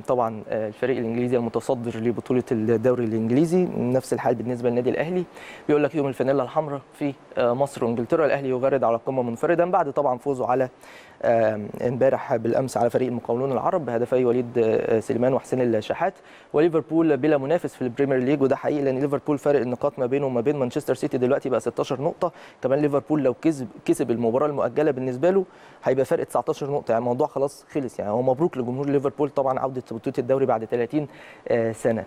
طبعا آه الفريق الإنجليزي المتصدر لبطولة الدوري الإنجليزي نفس الحال بالنسبة للنادي الأهلي. بيقول لك يوم الفانيلا الحمراء في آه مصر وإنجلترا الأهلي يغرد على القمه منفردا بعد طبعا فوزه على امبارح بالامس على فريق المقاولون العرب بهدفي وليد سليمان وحسين الشحات وليفربول بلا منافس في البريمير ليج. وده حقيقي لأن ليفربول فارق النقاط ما بينه وما بين مانشستر سيتي. دلوقتي بقى 16 نقطة. كمان ليفربول لو كسب كسب المباراة المؤجلة بالنسبة له هيبقى فرق 19 نقطة. يعني الموضوع خلاص خلص. يعني هو مبروك لجمهور ليفربول طبعا عودة بطوله الدوري بعد 30 سنة.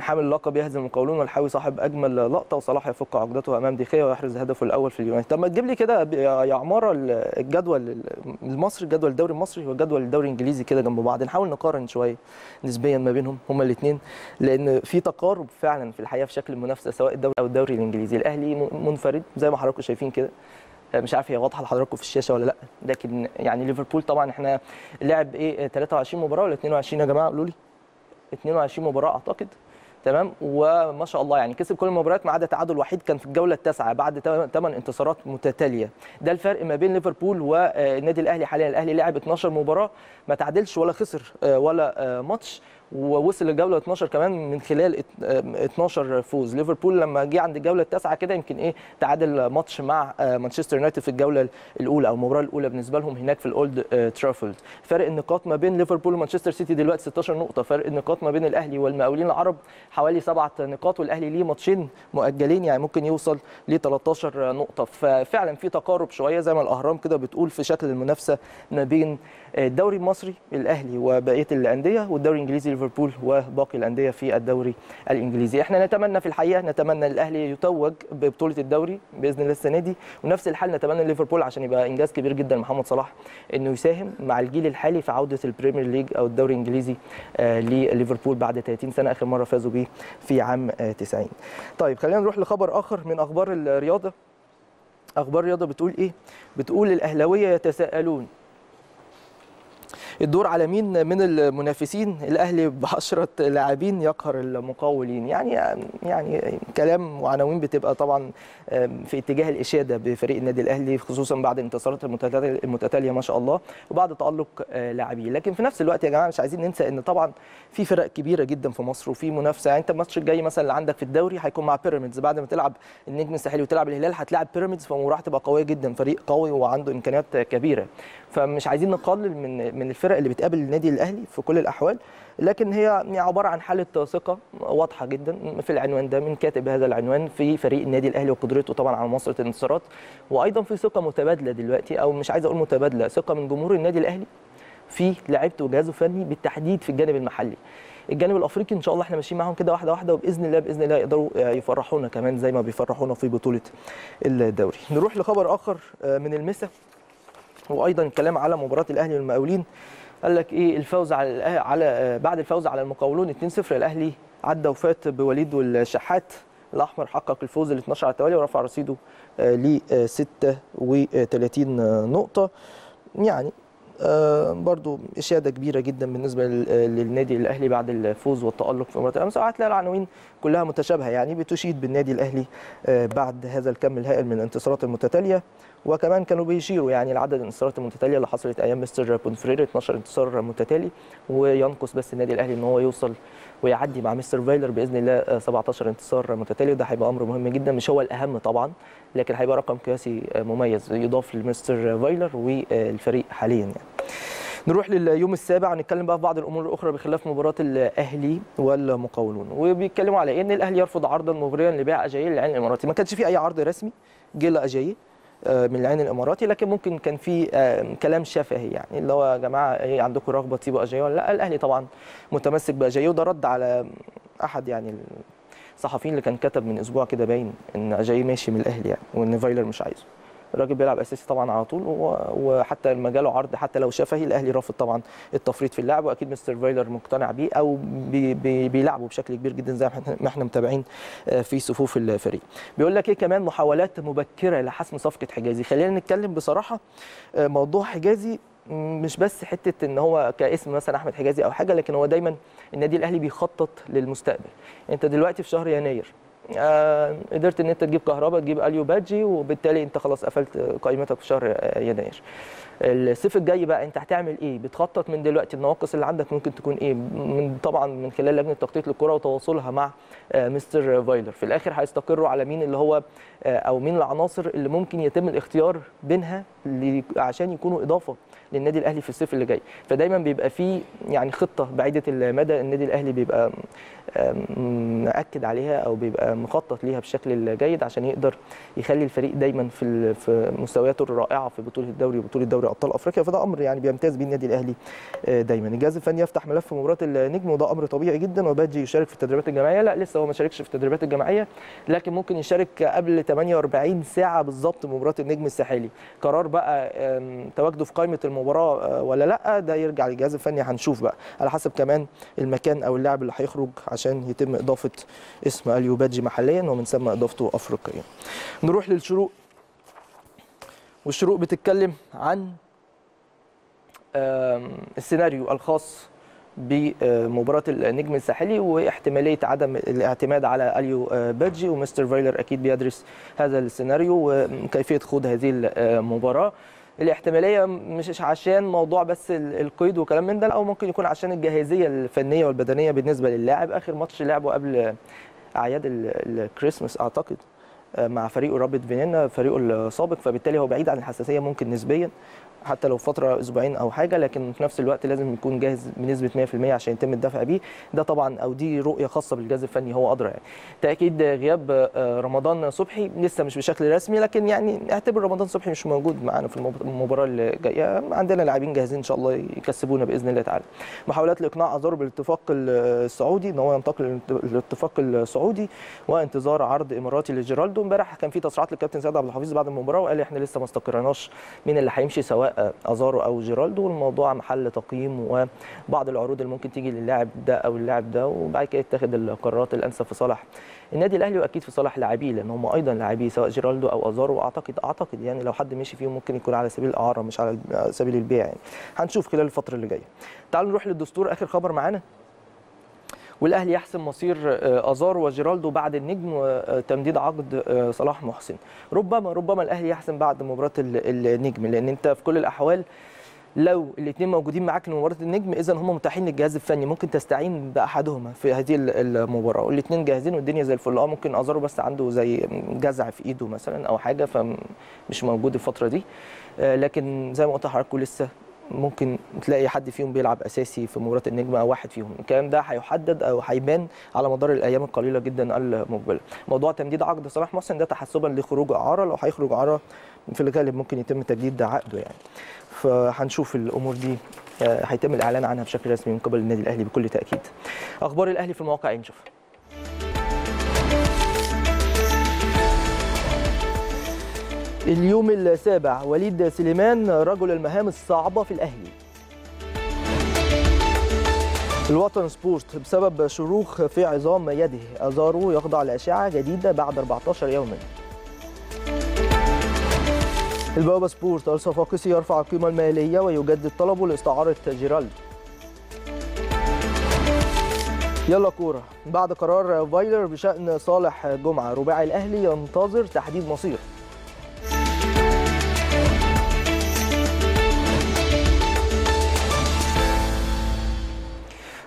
حامل اللقب يهزم المقاولون والحاوي صاحب أجمل لقطة وصلاح يفك عقدته أمام ديخيا ويحرز هدفه الأول في اليونايتد. طب ما تجيب لي كده يا عمارة الجدول المصري جدول الدوري المصري وجدول الدوري الإنجليزي كده جنب بعض. نحاول نقارن شوية نسبيا ما بينهم هما الاثنين لأن في تقارب فعلا في الحقيقة في شكل المنافسة سواء الدوري أو الدوري الإنجليزي. الأهلي منفرد زي ما حضراتكم شايفين كده. مش عارف هي واضحة لحضراتكم في الشاشة ولا لأ لكن يعني ليفربول طبعا إحنا لعب إيه 23 مباراة ولا 22 يا جماعة؟ قولوا لي 22 مباراة أعتقد. تمام؟ وما شاء الله يعني كسب كل المباريات ما عدا تعادل وحيد كان في الجولة التاسعة بعد 8 انتصارات متتالية. ده الفرق ما بين ليفربول والنادي الأهلي حاليا. الأهلي لعب 12 مباراة ما تعادلش ولا خسر ولا ماتش. ووصل للجولة 12 كمان من خلال 12 فوز. ليفربول لما جه عند الجولة التاسعة كده يمكن إيه تعادل ماتش مع مانشستر يونايتد في الجولة الأولى أو المباراة الأولى بالنسبة لهم هناك في الأولد ترافلد فرق النقاط ما بين ليفربول ومانشستر سيتي دلوقتي 16 نقطة. فرق النقاط ما بين الأهلي والمقاولين العرب حوالي سبعة نقاط والأهلي ليه ماتشين مؤجلين يعني ممكن يوصل ل 13 نقطة. ففعلا في تقارب شوية زي ما الأهرام كده بتقول في شكل المنافسة ما بين الدوري المصري الأهلي وبقية الأندية والدوري الإنجليزي ليفربول وباقي الأندية في الدوري الإنجليزي. إحنا نتمنى في الحقيقة نتمنى الأهلي يتوج ببطولة الدوري بإذن الله السنة دي. ونفس الحال نتمنى ليفربول عشان يبقى إنجاز كبير جدا محمد صلاح إنه يساهم مع الجيل الحالي في عودة البريمير ليج أو الدوري الإنجليزي آه لليفربول بعد 30 سنة. آخر مرة فازوا بيه في عام آه 90 طيب خلينا نروح لخبر آخر من أخبار الرياضة. أخبار الرياضة بتقول إيه؟ بتقول الأهلاوية يتساءلون الدور على مين من المنافسين الأهلي بعشرة لاعبين يقهر المقاولين. يعني يعني كلام وعناوين بتبقى طبعا في اتجاه الإشادة بفريق النادي الأهلي خصوصا بعد الانتصارات المتتالية ما شاء الله وبعد تألق لاعبين. لكن في نفس الوقت يا جماعة مش عايزين ننسى إن طبعا في فرق كبيرة جدا في مصر وفي منافسة. يعني أنت الماتش الجاي مثلا اللي عندك في الدوري هيكون مع بيراميدز. بعد ما تلعب النجم الساحلي وتلعب الهلال هتلاعب بيراميدز فمباراه هتبقى قوية جدا فريق قوي وعنده إمكانيات كبيرة. فمش عايزين نقلل من من الفرق اللي بتقابل النادي الاهلي في كل الاحوال لكن هي عبارة عن حالة ثقه واضحة جدا في العنوان ده من كاتب هذا العنوان في فريق النادي الاهلي وقدرته طبعا على مصر الانتصارات وأيضا في ثقة متبادلة دلوقتي أو مش عايز أقول متبادلة ثقة من جمهور النادي الاهلي في لعيبته وجهازه الفني بالتحديد في الجانب المحلي. الجانب الأفريقي إن شاء الله إحنا ماشيين معاهم كده واحدة واحدة وبإذن الله بإذن الله يقدروا يفرحونا كمان زي ما بيفرحونا في بطولة الدوري. نروح لخبر آخر من المسا. وأيضا الكلام على مباراة الأهلي والمقاولين. قال لك إيه الفوز على على بعد الفوز على المقاولون 2-0 الأهلي عدى وفات بوليد والشحات. الأحمر حقق الفوز ال 12 على التوالي ورفع رصيده ل 36 نقطة. يعني آه برضو إشادة كبيرة جدا بالنسبة للنادي الأهلي بعد الفوز والتألق في مباراة الامس وهتلاقي العناوين كلها متشابهة. يعني بتشيد بالنادي الأهلي آه بعد هذا الكم الهائل من الانتصارات المتتالية. وكمان كانوا بيشيروا يعني لعدد الانتصارات المتتالية اللي حصلت أيام مستر بونفرير 12 انتصار متتالي وينقص بس النادي الأهلي إن هو يوصل ويعدي مع مستر فايلر بإذن الله 17 انتصار متتالي وده هيبقى أمر مهم جدا مش هو الأهم طبعا لكن هيبقى رقم قياسي مميز يضاف لمستر فايلر والفريق حاليا يعني. نروح لليوم السابع نتكلم بقى في بعض الأمور الأخرى بخلاف مباراة الأهلي والمقاولون. وبيتكلموا على إن الأهلي يرفض عرضا مغريا لبيع اجاييه للعين الإماراتي. ما كانش في أي عرض رسمي جه لاجاييه من العين الإماراتي لكن ممكن كان في كلام شفهي يعني اللي هو يا جماعة إيه عندكم رغبة تسيبوا اجاييه ولا لا الأهلي طبعا متمسك باجاييه وده رد على أحد يعني الصحفيين اللي كان كتب من أسبوع كده باين إن اجاييه ماشي من الأهلي يعني وإن فايلر مش عايزه. الراجل بيلعب أساسي طبعا على طول وحتى لما جاله عرض حتى لو شفهي الأهلي رافض طبعا التفريط في اللاعب وأكيد مستر فايلر مقتنع بيه أو بي بي بيلعبه بشكل كبير جدا زي ما إحنا متابعين في صفوف الفريق. بيقول لك إيه كمان؟ محاولات مبكرة لحسم صفقة حجازي. خلينا نتكلم بصراحة موضوع حجازي مش بس حتة إن هو كاسم مثلا أحمد حجازي أو حاجة لكن هو دايما النادي الأهلي بيخطط للمستقبل. أنت دلوقتي في شهر يناير آه قدرت إن أنت تجيب كهرباء تجيب أليو بادجي وبالتالي أنت خلاص قفلت قائمتك في شهر يناير. الصيف الجاي بقى أنت هتعمل إيه؟ بتخطط من دلوقتي النواقص اللي عندك ممكن تكون إيه؟ من طبعا من خلال لجنة تخطيط للكرة وتواصلها مع آه مستر فايلر. في الآخر هيستقروا على مين اللي هو آه أو مين العناصر اللي ممكن يتم الاختيار بينها عشان يكونوا إضافة للنادي الأهلي في الصيف اللي جاي. فدايما بيبقى في يعني خطة بعيدة المدى النادي الأهلي بيبقى مأكد عليها أو بيبقى مخطط ليها بشكل جيد عشان يقدر يخلي الفريق دايما في في مستوياته الرائعة في بطولة الدوري وبطولة دوري أبطال أفريقيا. فده أمر يعني بيمتاز بيه النادي الأهلي دايما. الجهاز الفني يفتح ملف مباراة النجم وده أمر طبيعي جدا. وباجي يشارك في التدريبات الجماعية. لا لسه هو ما شاركش في التدريبات الجماعية لكن ممكن يشارك قبل 48 ساعة بالظبط مباراة النجم الساحلي. قرار بقى تواجده في قائمة المباراة ولا لا ده يرجع للجهاز الفني. هنشوف بقى. على حسب كمان المكان أو اللاعب اللي هيخرج عشان يتم إضافة اسم اليو بادجي محليا ومن ثم إضافته افريقيا. نروح للشروق. والشروق بتتكلم عن السيناريو الخاص بمباراة النجم الساحلي واحتمالية عدم الاعتماد على أليو بادجي. ومستر فايلر أكيد بيدرس هذا السيناريو وكيفية خوض هذه المباراة الاحتمالية مش عشان موضوع بس القيد وكلام من ده لا ممكن يكون عشان الجاهزية الفنية والبدنية بالنسبة للاعب. آخر ماتش لعبه قبل أعياد الكريسماس أعتقد مع فريقه رابط فينينا فريقه السابق فبالتالي هو بعيد عن الحساسية ممكن نسبيا. حتى لو فترة أسبوعين أو حاجة لكن في نفس الوقت لازم يكون جاهز بنسبة 100% عشان يتم الدفع بيه. ده طبعا أو دي رؤية خاصة بالجهاز الفني هو أدرى يعني. تأكيد غياب رمضان صبحي لسه مش بشكل رسمي لكن يعني اعتبر رمضان صبحي مش موجود معانا في المباراة اللي جاية. عندنا لاعبين جاهزين إن شاء الله يكسبونا بإذن الله تعالى. محاولات لإقناع ازار بالاتفاق السعودي إن هو ينتقل للاتفاق السعودي وانتظار عرض إماراتي لجيرالدو. امبارح كان في تصريحات للكابتن سيد عبد الحفيظ بعد المباراة وقال إحنا لسه ما استقرناش مين اللي هيمشي سواء أزارو أو جيرالدو والموضوع محل تقييم وبعض العروض اللي ممكن تيجي للاعب ده أو اللاعب ده وبعد كده يتخذ القرارات الأنسب في صالح النادي الأهلي وأكيد في صالح لاعبيه لأن هم أيضا لاعبيه سواء جيرالدو أو أزارو. اعتقد أعتقد يعني لو حد مشي فيهم ممكن يكون على سبيل الإعارة مش على سبيل البيع يعني. هنشوف خلال الفترة اللي جاية. تعالوا نروح للدستور. آخر خبر معانا. والأهلي يحسم مصير آزار وجيرالدو بعد النجم وتمديد عقد صلاح محسن. ربما ربما الأهلي يحسم بعد مباراة النجم لأن أنت في كل الأحوال لو الاثنين موجودين معاك لمباراة النجم اذا هم متاحين للجهاز الفني. ممكن تستعين بأحدهما في هذه المباراة. والاثنين جاهزين والدنيا زي الفل. آه ممكن ازارو بس عنده زي جزع في إيده مثلا أو حاجة فمش موجود الفترة دي. لكن زي ما قلت لحضراتكم لسه ممكن تلاقي حد فيهم بيلعب أساسي في مباراة النجم أو واحد فيهم. الكلام ده هيحدد أو هيبان على مدار الأيام القليلة جدا المقبلة. موضوع تمديد عقد صلاح محسن ده تحسبا لخروج اعاره لو هيخرج اعاره في الغالب ممكن يتم تجديد عقده يعني. فهنشوف الأمور دي آه، هيتم الإعلان عنها بشكل رسمي من قبل النادي الأهلي بكل تأكيد. أخبار الأهلي في المواقع إيه اليوم السابع وليد سليمان رجل المهام الصعبة في الأهلي. الوطن سبورت بسبب شروخ في عظام يده. أزارو يخضع لأشعة جديدة بعد 14 يوما. البوابة سبورت الصفاقسي يرفع القيمة المالية ويجدد طلبه لاستعارة جيرالدو يلا كورة. بعد قرار فايلر بشأن صالح جمعة رباعي الأهلي ينتظر تحديد مصيره.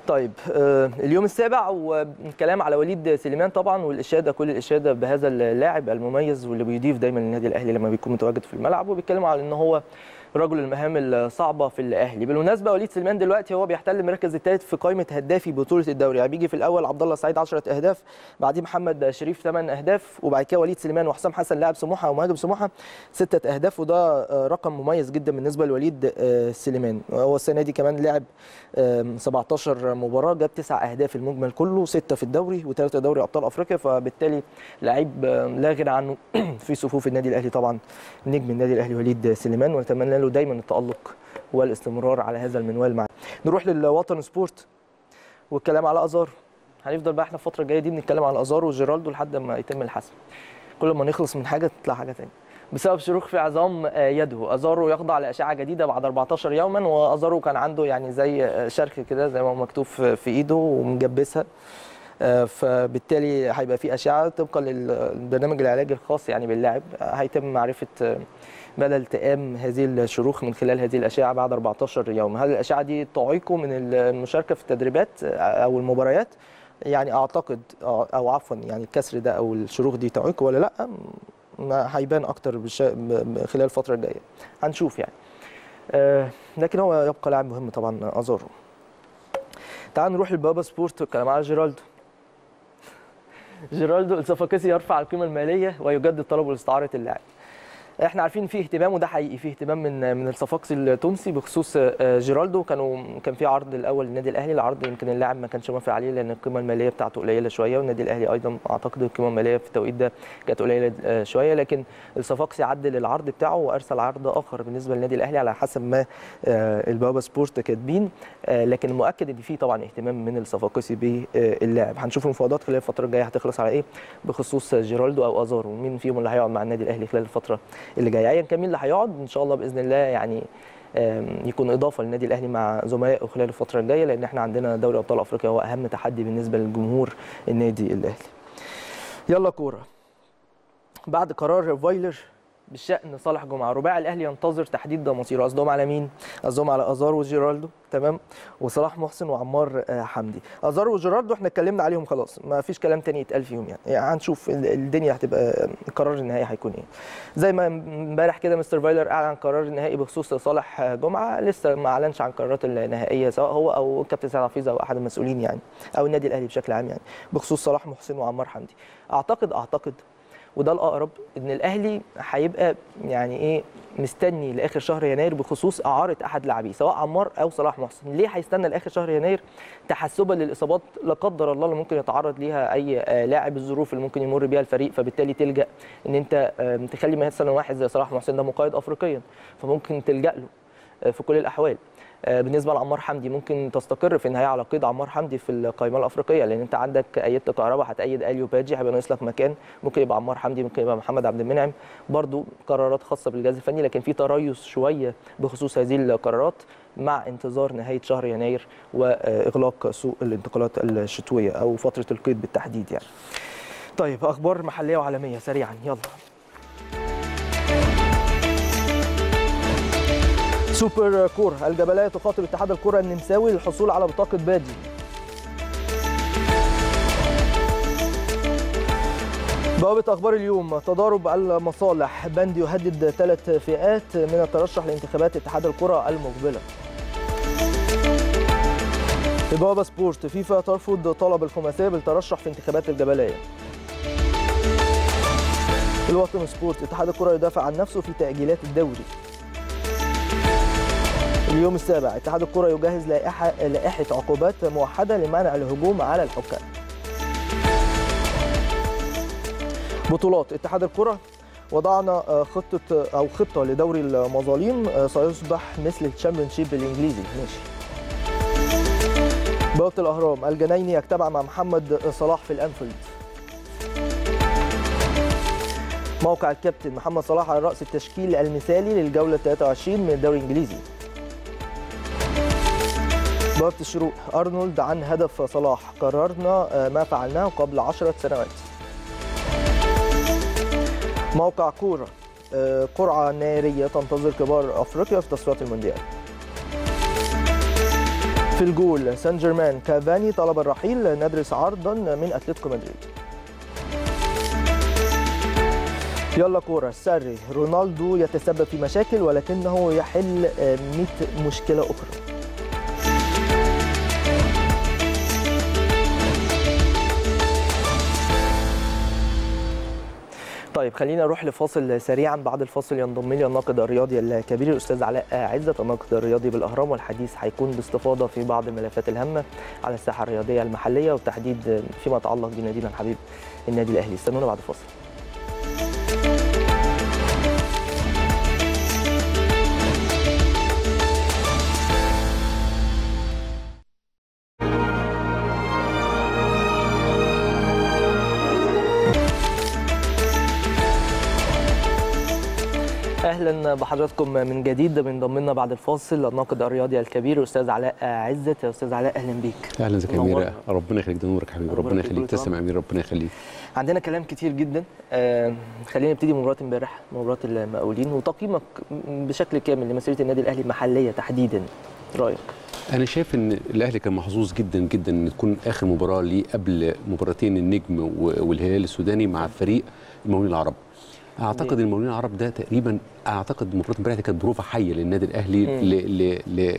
طيب آه، اليوم السابع والكلام على وليد سليمان طبعا والاشاده كل الاشاده بهذا اللاعب المميز واللي بيضيف دايما للنادي الأهلي لما بيكون متواجد في الملعب وبيتكلموا على إن هو رجل المهام الصعبة في الأهلي. بالمناسبة وليد سليمان دلوقتي هو بيحتل المركز الثالث في قائمة هدافي بطولة الدوري. يعني بيجي في الأول عبد الله السعيد 10 أهداف بعديه محمد شريف 8 أهداف وبعد كده وليد سليمان وحسام حسن لاعب سموحة ومهاجم سموحة 6 أهداف وده رقم مميز جدا بالنسبة لوليد سليمان. هو السنة دي كمان لعب آم، 17 مباراة جاب 9 أهداف المجمل كله 6 في الدوري و3 دوري أبطال أفريقيا فبالتالي لعيب لا غنى عنه في صفوف النادي الأهلي. طبعا نجم النادي الأهلي وليد سليمان ونتمنى له دايما التألق والاستمرار على هذا المنوال معاه نروح للوطن سبورت والكلام على آزار. هنفضل بقى إحنا الفترة الجاية دي بنتكلم على آزار وجيرالدو لحد ما يتم الحسم. كل ما نخلص من حاجة تطلع حاجة ثانية بسبب شروخ في عظام آه، يده. ازارو يخضع لأشعة جديدة بعد 14 يوما وازارو كان عنده يعني زي آه، شرخ كده زي ما هو مكتوب في إيده ومجبسها. آه، فبالتالي هيبقى في أشعة طبقا للبرنامج العلاجي الخاص يعني باللاعب. هيتم معرفة مدى التئام هذه الشروخ من خلال هذه الأشعة بعد 14 يوم. هل الأشعة دي تعيقه من المشاركة في التدريبات أو المباريات؟ يعني أعتقد أو عفوا يعني الكسر ده أو الشروخ دي تعيقه ولا لأ؟ هيبان أكتر خلال الفترة الجاية. هنشوف يعني. آه، لكن هو يبقى لاعب مهم طبعا ازارو تعال نروح للبابا سبورت. والكلام على جيرالدو. جيرالدو الصفاقسي يرفع القيمة المالية ويجدد طلبه لاستعارة اللاعب. إحنا عارفين في اهتمام وده حقيقي في اهتمام من من الصفاقسي التونسي بخصوص آه، جيرالدو. كانوا كان في عرض الأول للنادي الأهلي العرض يمكن اللاعب ما كانش موافق عليه لأن القيمة المالية بتاعته قليلة شوية والنادي الأهلي أيضا أعتقد القيمة المالية في التوقيت ده كانت قليلة آه، شوية. لكن الصفاقسي عدل العرض بتاعه وأرسل عرض آخر بالنسبة للنادي الأهلي على حسب ما آه، البوابة سبورت كاتبين. لكن مؤكد إن في طبعا اهتمام من الصفاقسي باللاعب هنشوف المفاوضات خلال الفترة الجاية هتخلص على إيه بخصوص جيرالدو أو ازارو مين فيهم اللي هيقعد مع النادي الأهلي خلال الفترة اللي جاية ايا كان مين اللي هيقعد إن شاء الله بإذن الله يعني يكون إضافة للنادي الأهلي مع زملائه خلال الفترة الجاية لأن إحنا عندنا دوري أبطال أفريقيا هو أهم تحدي بالنسبة للجمهور النادي الأهلي. يلا كورة. بعد قرار فايلر بالشأن صالح جمعة. رباعي الأهلي ينتظر تحديد مصيره قصدهم على مين؟ قصدهم على ازارو وجيرالدو. تمام؟ وصلاح محسن وعمار آه، حمدي. ازارو وجيرالدو إحنا اتكلمنا عليهم خلاص. ما فيش كلام تاني يتقال فيهم يعني, يعني هنشوف ال- الدنيا هتبقى القرار النهائي هيكون إيه. زي ما امبارح كده مستر فايلر اعلن قرار النهائي بخصوص صالح جمعة. لسه ما أعلنش عن قرارات النهائية سواء هو أو كابتن سعد حفيظ أو أحد المسؤولين يعني أو النادي الأهلي بشكل عام يعني بخصوص صلاح محسن وعمار حمدي. أعتقد أعتقد وده الأقرب إن الأهلي هيبقى يعني إيه مستني لآخر شهر يناير بخصوص إعارة أحد لاعبيه سواء عمار أو صلاح محسن. ليه هيستنى لآخر شهر يناير؟ تحسبا للإصابات لا قدر الله اللي ممكن يتعرض ليها أي آه، لاعب الظروف اللي ممكن يمر بيها الفريق فبالتالي تلجأ إن أنت تخلي مثلا واحد زي صلاح محسن ده مقيد افريقيا فممكن تلجأ له آه، في كل الأحوال. بالنسبة لعمار حمدي ممكن تستقر في النهاية على قيد عمار حمدي في القائمه الأفريقية لأن أنت عندك ايدت كهربا هتأيد أليو باجي هيبقى ناقص لك مكان. ممكن يبقى عمار حمدي ممكن يبقى محمد عبد المنعم. برضو قرارات خاصة بالجهاز الفني لكن في تريث شوية بخصوص هذه القرارات مع انتظار نهاية شهر يناير وإغلاق سوق الانتقالات الشتوية أو فترة القيد بالتحديد يعني. طيب أخبار محلية وعالمية سريعا. يلا. سوبر كورة الجبلاية تخاطب اتحاد الكرة النمساوي للحصول على بطاقة بادجي. بوابة أخبار اليوم. تضارب المصالح. بند يهدد ثلاث فئات من الترشح لانتخابات اتحاد الكرة المقبلة. بوابة سبورت. فيفا ترفض طلب الخماسية بالترشح في انتخابات الجبلاية. الوطن سبورت. اتحاد الكرة يدافع عن نفسه في تأجيلات الدوري. اليوم السابع اتحاد الكرة يجهز لائحة لائحة عقوبات موحدة لمنع الهجوم على الحكام. بطولات اتحاد الكرة وضعنا خطة أو خطة لدوري المظالم سيصبح مثل ال Championship الإنجليزي. ماشي. بوابة الأهرام الجنايني يجتمع مع محمد صلاح في الأنفيلد. موقع الكابتن محمد صلاح على رأس التشكيل المثالي للجولة 23 من الدوري الإنجليزي. بوابة الشروق. أرنولد عن هدف صلاح. قررنا ما فعلناه قبل عشرة سنوات. موقع كورة. قرعة نارية تنتظر كبار أفريقيا في تصفيات المونديال. في الجول سان جيرمان كافاني طلب الرحيل ندرس عرضا من أتلتيكو مدريد. يلا كورة. ساري رونالدو يتسبب في مشاكل ولكنه يحل 100 مشكلة أخرى. طيب خلينا نروح لفاصل سريعا. بعد الفاصل ينضم لي الناقد الرياضي الكبير الأستاذ علاء عزت الناقد الرياضي بالأهرام والحديث هيكون باستفاضة في بعض الملفات الهامه على الساحة الرياضية المحلية وبتحديد فيما يتعلق بنادينا الحبيب النادي الأهلي. استنونا بعد الفاصل. أهلا بحضراتكم من جديد لنا بعد الفاصل. الناقد الرياضي الكبير أستاذ علاء عزت. يا أستاذ علاء أهلا بيك. أهلا ازيك يا امير ربنا يخليك ده نورك حبيبي. ربنا يخليك. تسلم يا امير ربنا يخليك. عندنا كلام كتير جدا. آه خلينا نبتدي مباراه امبارح مباراة المقاولين وتقييمك بشكل كامل لمسيرة النادي الأهلي المحلية تحديدا. رأيك؟ أنا شايف إن الأهلي كان محظوظ جدا جدا إن تكون آخر مباراة ليه قبل مباراتين النجم والهلال السوداني مع فريق المقاولين العرب. أعتقد المقاولين العرب ده تقريبا أعتقد مباراة امبارح كانت بروفه حية للنادي الأهلي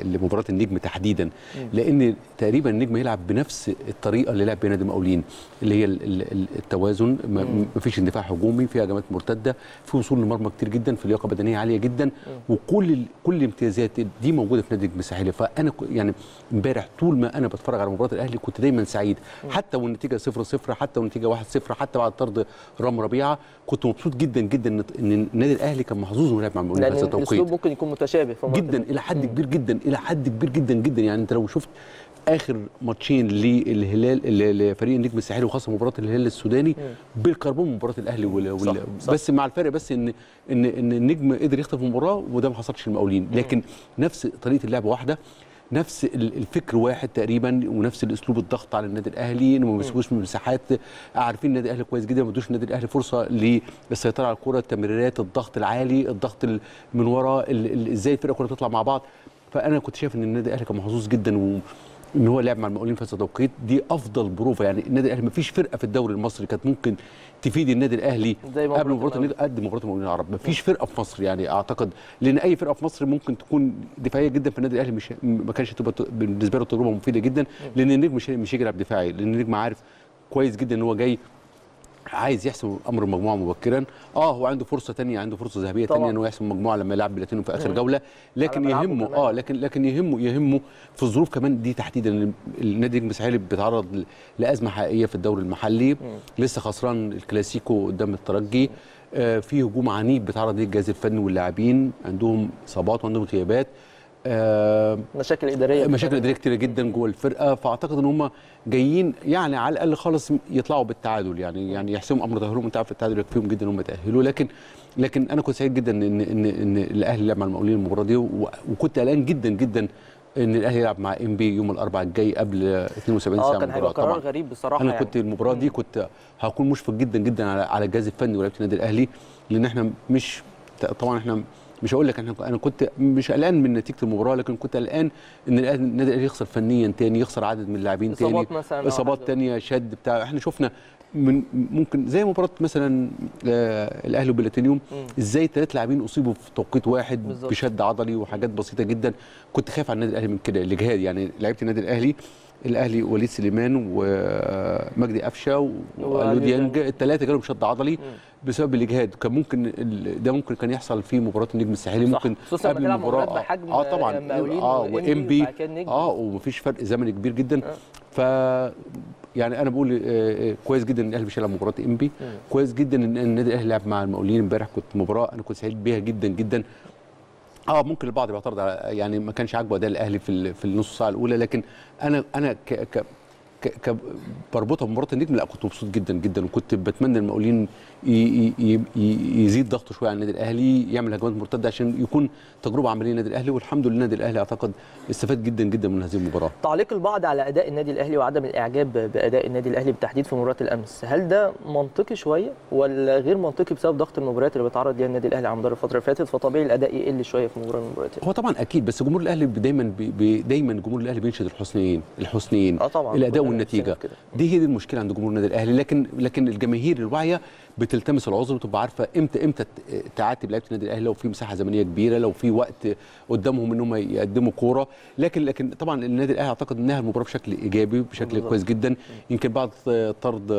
لمباراة النجم تحديدا. لأن تقريبا النجم هيلعب بنفس الطريقة اللي لعب بيها نادي المقاولين اللي هي ال- ال- التوازن. ما ما فيش اندفاع هجومي في هجمات مرتدة في وصول للمرمى كتير جدا في لياقة بدنية عالية جدا. وكل كل الامتيازات دي موجودة في نادي النجم الساحلي. فأنا يعني امبارح طول ما أنا بتفرج على مباراة الأهلي كنت دايما سعيد. حتى والنتيجة 0 0 حتى والنتيجة 1 0 حتى بعد طرد رام ربيعة كنت مبسوط جدا جدا إن إن النادي الأهلي كان محظوظ يلعب مع المقاولين هذا التوقيت الأسلوب ممكن يكون متشابه جدا إلى حد كبير جدا إلى حد كبير جدا جدا. يعني أنت لو شفت آخر ماتشين للهلال لفريق النجم الساحلي وخاصة مباراة الهلال السوداني بالكربون مباراة الأهلي وال... وال... صح، صح. بس مع الفرق بس ان ان إن النجم قدر يخطف المباراة وده ما حصلش للمقاولين. لكن نفس طريقة اللعب واحدة نفس ال- الفكر واحد تقريبا ونفس الأسلوب الضغط على النادي الأهلي إنه ما بيسيبوش من مساحات عارفين النادي الأهلي كويس جدا ما ادوش النادي الأهلي فرصة للسيطرة على الكرة التمريرات الضغط العالي الضغط ال- من وراء إزاي الفرقة كلها تطلع مع بعض. فأنا كنت شايف إن النادي الأهلي كان محظوظ جدا إن هو لعب مع المقاولين في هذا التوقيت دي أفضل بروفة. يعني النادي الأهلي ما فيش فرقة في الدوري المصري كانت ممكن تفيد النادي الأهلي قبل مباراة النادي قد مباراة المقاولين العرب. ما فيش فرقة في مصر يعني أعتقد لأن أي فرقة في مصر ممكن تكون دفاعية جدا في النادي الأهلي مش ما كانش تبقى بالنسبة له تجربة مفيدة جدا لأن النجم مش مش هيجي يلعب دفاعي لأن النجم عارف كويس جدا إن هو جاي عايز يحسم أمر المجموعه مبكرا. آه هو عنده فرصة تانية عنده فرصة ذهبية. تانية إنه يحسم المجموعه لما يلعب بلاتينو في آخر جولة. لكن يهمه. آه لكن لكن يهمه يهمه في الظروف كمان دي تحديدا. النادي النجم الساحلي بيتعرض لأزمة حقيقية في الدوري المحلي. لسه خسران الكلاسيكو قدام الترجي. آه في هجوم عنيف بيتعرض ليه الجهاز الفني واللاعبين. عندهم إصابات وعندهم غيابات. مشاكل إدارية مشاكل إدارية كتيره جدا جوه الفرقة. فأعتقد إن هم جايين يعني على الأقل خالص يطلعوا بالتعادل. يعني يعني يحسموا أمر تاهلهم أنت عارف التعادل يكفيهم جدا إن هم يتأهلوا. لكن لكن أنا كنت سعيد جدا إن إن إن الأهلي لعب مع المقاولين المباراة دي. وكنت قلقان جدا جدا إن الأهلي يلعب مع إم بي يوم الأربعاء الجاي قبل 72 ساعه آه كان هيبقى. قرار غريب بصراحة أنا يعني. كنت المباراة دي كنت هكون مشفق جدا جدا على على الجهاز الفني ولاعيبه النادي الأهلي. لأن إحنا مش طبعا إحنا مش هقول لك أنا أنا كنت مش قلقان من نتيجة المباراة لكن كنت قلقان إن النادي الأهلي يخسر فنيا تاني يخسر عدد من اللاعبين تاني إصابات مثلاً أو إصابات. تانية شد بتاع إحنا شفنا من ممكن زي مباراة مثلا آه، الأهلي وبلاتينيوم إزاي ثلاث لاعبين أصيبوا في توقيت واحد بالظبط. بشد عضلي وحاجات بسيطة جدا كنت خايف على النادي الأهلي من كده الاجهاد يعني لعيبة النادي الأهلي الأهلي وليد سليمان ومجدي قفشة ولو ولو ديانج ديانج. الثلاثه جالهم شد عضلي بسبب الإجهاد. كان ممكن ده ممكن كان يحصل في مباراة النجم الساحلي. ممكن مباريات بحجم آه طبعا. آه كده النجم. آه ومفيش فرق زمني كبير جدا. ف يعني أنا بقول آه، آه، كويس جدا إن الأهلي مش هيلعب مباراة إنبي. كويس جدا إن النادي الأهلي لعب مع المقاولين امبارح. كنت مباراة أنا كنت سعيد بيها جدا جدا. آه ممكن البعض بيعترض يعني ما كانش عاجبه أداء الأهلي في في النص ساعه الأولى لكن أنا أنا ك ك ك بربطها بمباراة النجم لا كنت مبسوط جدا جدا وكنت بتمنى المقاولين يزيد ضغطه شوية على النادي الأهلي يعمل هجمات مرتدة عشان يكون تجربة عملية للنادي الأهلي والحمد لله النادي الأهلي أعتقد استفاد جدا جدا من هذه المباراة. تعليق البعض على أداء النادي الأهلي وعدم الإعجاب بأداء النادي الأهلي بالتحديد في مباراة الأمس. هل ده منطقي شوية ولا غير منطقي بسبب ضغط المباريات اللي بيتعرض ليها النادي الأهلي على مدار الفترة اللي فاتت؟ فطبيعي الأداء يقل شوية في مباراة من المباريات هو طبعا أكيد بس جمهور الأهلي دايما بي دايما جمهور الأهلي بينشد الحسنيين الحسنيين آه طبعا الأداء والنتيجة. دي هي دي المشكلة عند جمهور النادي الأهلي. لكن لكن الجماهير الواعية بتلتمس العذر وتبقى عارفة إمتى إمتى تعاتب لعيبة النادي الأهلي لو في مساحة زمنية كبيرة لو في وقت قدامهم ان هم يقدموا كورة. لكن لكن طبعا النادي الأهلي أعتقد إنها المباراة بشكل إيجابي بشكل. كويس جدا. يمكن بعد طرد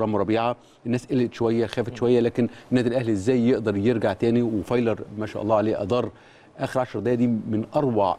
رام ربيعة الناس قلت شوية خافت شوية لكن النادي الأهلي إزاي يقدر يرجع تاني؟ وفايلر ما شاء الله عليه أدار آخر 10 دقائق دي من اروع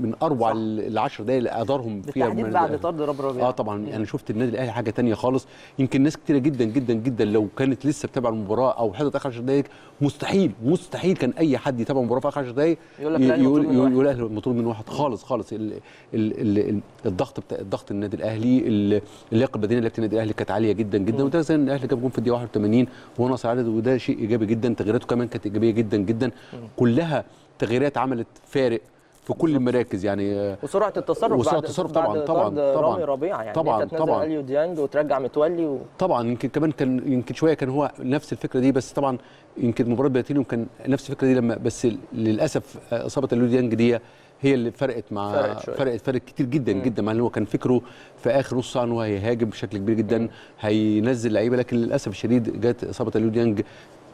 من أروع. ال 10 دقائق اللي أدارهم فيها بالتحديد بعد. طرد رب آه طبعا. أنا شفت النادي الأهلي حاجة تانية خالص. يمكن ناس كتيرة جدا جدا جدا لو كانت لسه بتابع المباراة أو حضرت آخر 10 دقائق مستحيل مستحيل كان أي حد يتابع المباراة في آخر 10 دقائق يقول لك يقول الأهلي مطرود من واحد. خالص خالص. ال ال ال الضغط بتاع الضغط النادي الأهلي ال- اللياقة البدنية لعيبة النادي الأهلي كانت عالية جدا جدا. وده زي الأهلي جاب جون في الدقيقة 81 وهو ناصر عدد وده شيء إيجابي جدا. تغييراته كمان كانت إيجابية جدا جدا. كلها تغييرات عملت فارق في كل المراكز يعني آه، وسرعة التصرف وسرعة بعد التصرف بعد طبعاً- طبعاً- طبعاً. رامي ربيعه يعني طبعاً- انت طبعاً. أليو ديانج وترجع متولي و... طبعا يمكن كمان كان يمكن شوية كان هو نفس الفكرة دي بس طبعا يمكن مباراة بلاتينيوم كان نفس الفكرة دي لما بس للأسف إصابة أليو ديانج دي هي اللي فرقت مع فرقت شوية. فرقت فرق كتير جدا جدا مع إن هو كان فكره في آخر نص ساعة ان هو هيهاجم بشكل كبير جدا هينزل لعيبة لكن للأسف الشديد جت إصابة أليو ديانج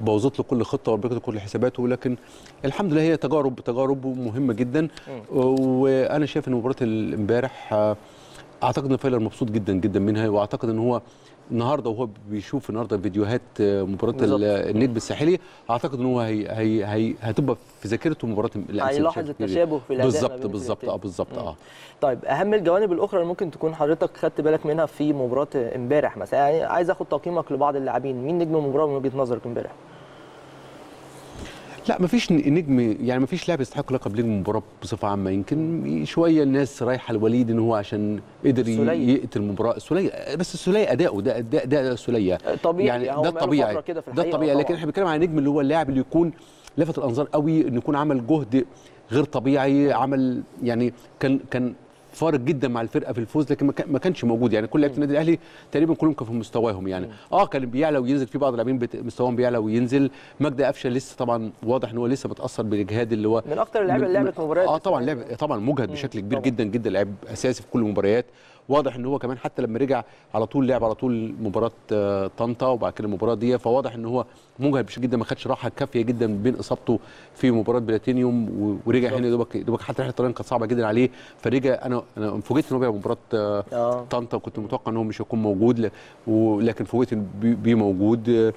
بوظت له كل خطة وربكت له كل حساباته لكن الحمد لله هي تجارب تجارب مهمة جدا. وأنا شايف إن مباراة امبارح آه، أعتقد إن فايلر مبسوط جدا جدا منها وأعتقد إن هو النهارده وهو بيشوف النهارده فيديوهات آه، مباراة النجم الساحلي أعتقد إن هو هي هي هي هتبقى في ذاكرته مباراة هيلاحظ. التشابه في الأداء ما بالظبط بالظبط. آه بالظبط آه. طيب أهم الجوانب الأخرى اللي ممكن تكون حضرتك خدت بالك منها في مباراة امبارح مثلا يعني عايز أخد تقييمك لبعض اللاعبين. مين نجم المباراة من وجهة نظرك امبارح؟ لا مفيش نجم يعني مفيش لاعب يستحق لقب نجم المباراه بصفة عامة. يمكن شوية الناس رايحة الوليد إن هو عشان قدر. يقتل المباراه السوليه بس السوليه أداؤه ده ده ده السوليه طبيعي، يعني ده الطبيعي ده الطبيعي. لكن إحنا بنتكلم عن نجم اللي هو اللاعب اللي يكون لفت الأنظار قوي إنه يكون عمل جهد غير طبيعي عمل يعني كان كان فارق جدا مع الفرقة في الفوز لكن ما كان- ما كانش موجود. يعني كل لعيبة النادي الأهلي تقريبا كلهم كانوا في مستواهم. يعني آه كان بيعلى وينزل في بعض اللاعبين مستواهم بيعلى وينزل. مجدي قفشة لسه طبعا واضح إن هو لسه متأثر بالإجهاد اللي هو من أكتر اللعيبة اللي لعبت مباريات آه طبعا لعب طبعا مجهد بشكل كبير طبعاً. جدا جدا لعب أساسي في كل المباريات. واضح إن هو كمان حتى لما رجع على طول لعب على طول مباراة آه، طنطا وبعد كده المباراة دي فواضح إن هو مجهد بشكل جدا ما خدش راحة كافية جدا بين إصابته في مباراة بلاتينيوم ورجع هنا دوبك دوبك حتى رحله الطيران كانت صعبة جدا عليه فرجع أنا أنا فوجئت إن هو بيلعب مباراة آه، آه. طنطا وكنت متوقع إن هو مش هيكون موجود ولكن فوجئت بيه موجود آه،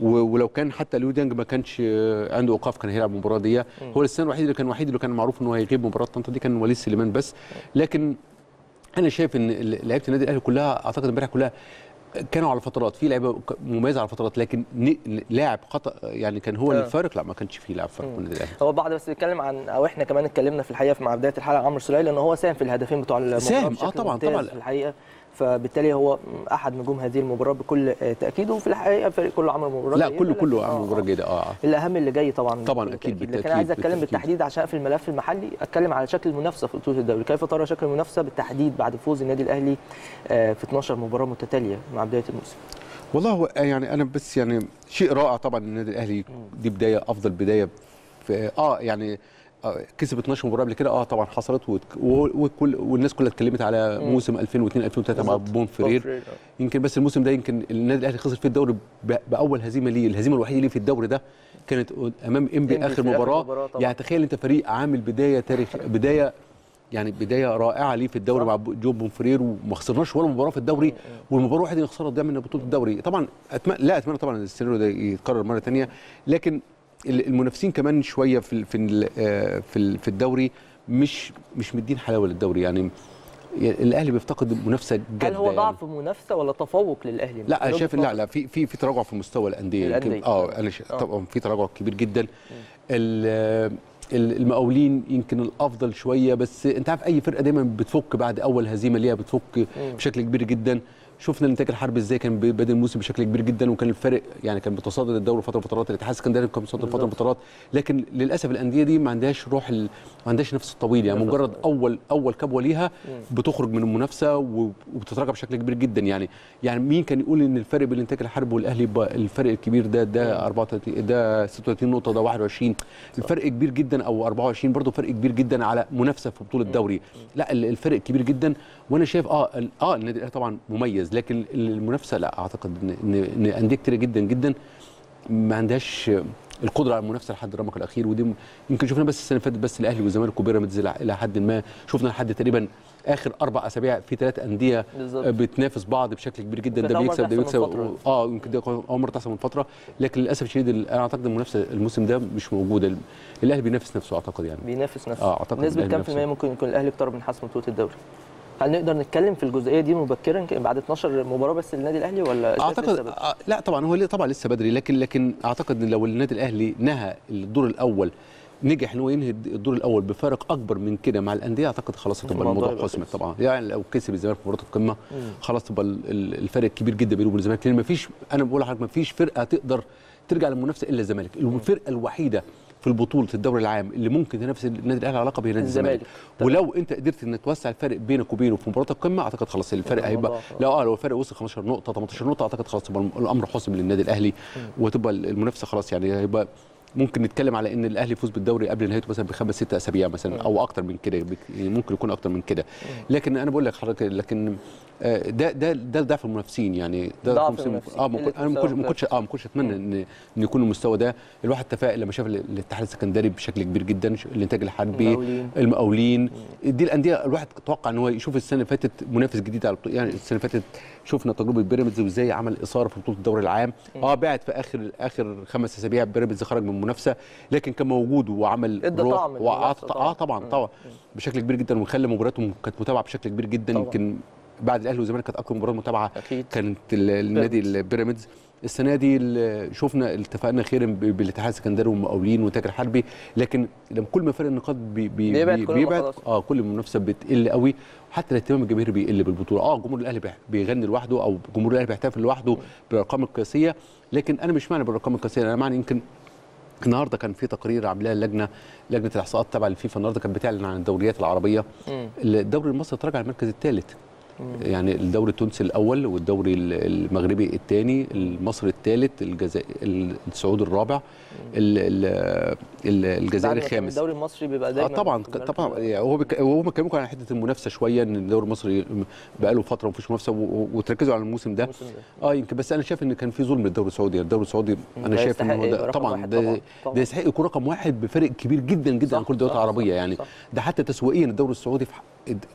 ولو كان حتى ليو ديانج ما كانش آه، عنده ايقاف كان هيلعب المباراة دي. هو السنة الوحيد اللي كان الوحيد اللي كان معروف انه هيغيب مباراة طنطا دي كان وليد سليمان بس لكن أنا شايف إن لعيبة النادي الأهلي كلها أعتقد امبارح كلها كانوا على فترات في لعيبة مميزة على فترات لكن لاعب خطا يعني كان هو آه. الفارق؟ لا ما كانش فيه لاعب فارق في النادي الأهلي. هو بعض بس بيتكلم عن أو إحنا كمان اتكلمنا في الحقيقة في مع بداية الحلقة عمرو سليمان لأن هو ساهم في الهدفين بتوع المباراة ساهم، بشكل طبعاً، طبعاً. في الحقيقة. فبالتالي هو أحد نجوم هذه المباراة بكل آه، تأكيد وفي الحقيقة الفريق كله عمل مباراة لا كله كله آه، عمل مباراة آه. جيدة آه الأهم اللي جاي طبعا طبعاً أكيد، تأكيد. لكن أنا عايز أتكلم. بالتحديد عشان في الملف المحلي أتكلم على شكل المنافسة في بطولة الدوري كيف ترى شكل المنافسة بالتحديد بعد فوز النادي الأهلي آه، في 12 مباراة متتالية مع بداية الموسم والله هو يعني أنا بس يعني شيء رائع طبعا النادي الأهلي دي بداية أفضل بداية في آه يعني آه كسب 12 مباراة قبل كده. آه طبعا حصلت وكل والناس كلها اتكلمت على موسم 2002 2003 مع. بون فرير. آه. يمكن بس الموسم ده يمكن النادي الأهلي خسر فيه الدوري بأول هزيمة ليه. الهزيمة الوحيدة ليه في الدوري ده كانت أمام إنبي آخر مباراة. يعني تخيل أنت فريق عامل بداية تاريخ بداية يعني بداية رائعة ليه في الدوري. مع جون بونفرير وما خسرناش ولا مباراة في الدوري. والمباراة الوحيدة اللي خسرها ضيع من بطولة الدوري. طبعا أتمنى لا أتمنى طبعا السيناريو ده يتكرر مرة ثانية لكن المنافسين كمان شوية في في آه، في في الدوري مش مش مدين حلاوة للدوري يعني يعني الأهلي بيفتقد منافسة جادة هل هو يعني. ضعف منافسة ولا تفوق للأهلي؟ لا أنا شايف لا لا في في في تراجع في مستوى الأندية. آه أنا آه. طبعا في تراجع كبير جدا ال- ال- المقاولين يمكن الأفضل شوية بس أنت عارف أي فرقة دايما بتفك بعد أول هزيمة ليها بتفك بشكل كبير جدا شفنا الانتاج الحربي إزاي كان بادئ الموسم بشكل كبير جدا وكان الفرق يعني كان بتصدر الدوري فترة فترات الاتحاد السكندري كان بيتصدر فتره. فترات لكن للأسف الأندية دي ما عندهاش روح ال... ما عندهاش نفس الطويل يعني مجرد. اول أول كبوة ليها بتخرج من المنافسة وبتتراجع بشكل كبير جدا يعني. يعني مين كان يقول إن الفرق بين الانتاج الحربي والأهلي الفرق الكبير ده ده 34 ده 36 نقطة ده 21 الفرق كبير جدا أو 24 برضه فرق كبير جدا على منافسة في بطولة الدوري. لا ال- الفرق كبير جدا. وأنا شايف آه آه النادي الأهلي طبعا مميز. لكن المنافسة لا أعتقد ان ان أندية كتير جدا جدا ما عندهاش القدرة على المنافسة لحد الرمق الأخير ودي يمكن شفنا بس السنة اللي فاتت بس الأهلي والزمالك وبيراميدز إلى حد ما شفنا لحد تقريبا آخر أربع أسابيع في ثلاث أندية. بتنافس بعض بشكل كبير جدا ده بيكسب ده بيكسب فترة. آه يمكن ده أول مرة تحصل من فترة لكن للأسف الشديد ال- أنا أعتقد المنافسه الموسم ده مش موجوده ال- الأهلي بينافس نفسه أعتقد يعني بينافس نفسه آه، أعتقد نسبة كام في. المية ممكن يكون الأهلي اقترب من حسم بطوله الدوري؟ هل نقدر نتكلم في الجزئية دي مبكرا بعد 12 مباراة بس للنادي الأهلي ولا أعتقد؟ آه، لا طبعا هو طبعا لسه بدري لكن لكن أعتقد إن لو النادي الأهلي نهى الدور الأول نجح إن هو ينهي الدور الأول بفارق أكبر من كده مع الأندية أعتقد خلاص تبقى الموضوع حسمت خلص. طبعا يعني لو كسب الزمالك في مباراة القمة خلاص تبقى ال- ال- الفرق كبير جدا بينه وبين الزمالك لأن مفيش أنا بقول لحضرتك مفيش فرقة تقدر ترجع للمنافسة إلا الزمالك الفرقة الوحيدة في البطولة الدوري العام اللي ممكن تنافس النادي الأهلي على لقب هي نادي الزمالك الزمالك. ولو أنت قدرت ان توسع الفرق بينك وبينه في مباراة القمة أعتقد خلاص الفرق هيبقى. لا آه لو الفرق وصل 15 نقطة 18 نقطة أعتقد خلاص الأمر حسم للنادي الأهلي وتبقى المنافسة خلاص يعني هيبقى ممكن نتكلم على إن الأهلي يفوز بالدوري قبل نهايته مثلا بخمس ست أسابيع مثلا أو أكتر من كده يعني ممكن يكون أكتر من كده. لكن أنا بقول لك حضرتك لكن آه، ده ده ده ضعف المنافسين يعني. ده ضعف المنافسين. آه ما أنا ما كنتش مستوى ما كنتش آه ما كنتش أتمنى إن إن يكون المستوى ده. الواحد تفائل لما شاف ال- الاتحاد السكندري بشكل كبير جدا الإنتاج الحربي المقاولين. دي الأندية الواحد توقع إن هو يشوف السنة اللي فاتت منافس جديد على. يعني السنة اللي فاتت شفنا تجربة بيراميدز وإزاي عمل إثارة في بطولة الدوري العام. آه بعد في آخر آخر خمس أسابيع بيراميدز خرج من المنافسه لكن كان موجود وعمل أدى طعم للمنافسة آه طبعاً. طبعا. بشكل كبير جدا وخلى مبارياتهم كانت متابعة بشكل كبير جدا. يمكن بعد الأهلي والزمالك كانت أكثر مباراة متابعة أكيد. كانت ال- النادي البيراميدز السنة دي شفنا اتفقنا خير بالاتحاد السكندري والمقاولين والإنتاج الحربي لكن لما كل ما فرق النقاط بي بي بيبعد بي كل بيبعد. آه كل المنافسة بتقل قوي حتى الاهتمام الجماهيري بيقل بالبطولة آه جمهور الأهلي بيغني لوحده أو جمهور الأهلي بيحتفل لوحده بالارقام القياسية لكن أنا مش معنى بالارقام القياسية أنا معنى يمكن النهارده كان في تقرير عاملاه اللجنه لجنة الإحصاءات تبع الفيفا النهارده كانت بتعلن عن الدوريات العربية. الدوري المصري تراجع المركز الثالث يعني الدوري التونسي الأول والدوري ال- المغربي الثاني المصري الثالث الجزائر السعودي الرابع ال- ال- ال- الجزائر الخامس الدوري المصري بيبقى آه دايما طبعا المركز طبعا الأول. يعني هو بك... هو بيكلمكم عن حتة المنافسة شوية إن الدوري المصري بقى له فترة مفيش منافسة و... وتركزوا على الموسم ده الموسم ده. آه يمكن بس أنا شايف إن كان في ظلم للدوري السعودي يعني الدوري السعودي أنا شايف إن هو ده طبعا ده طبعاً، طبعاً. ده يستحق يكون رقم واحد بفرق كبير جدا جدا عن كل الدوريات العربية يعني. ده حتى تسويقيا الدوري السعودي في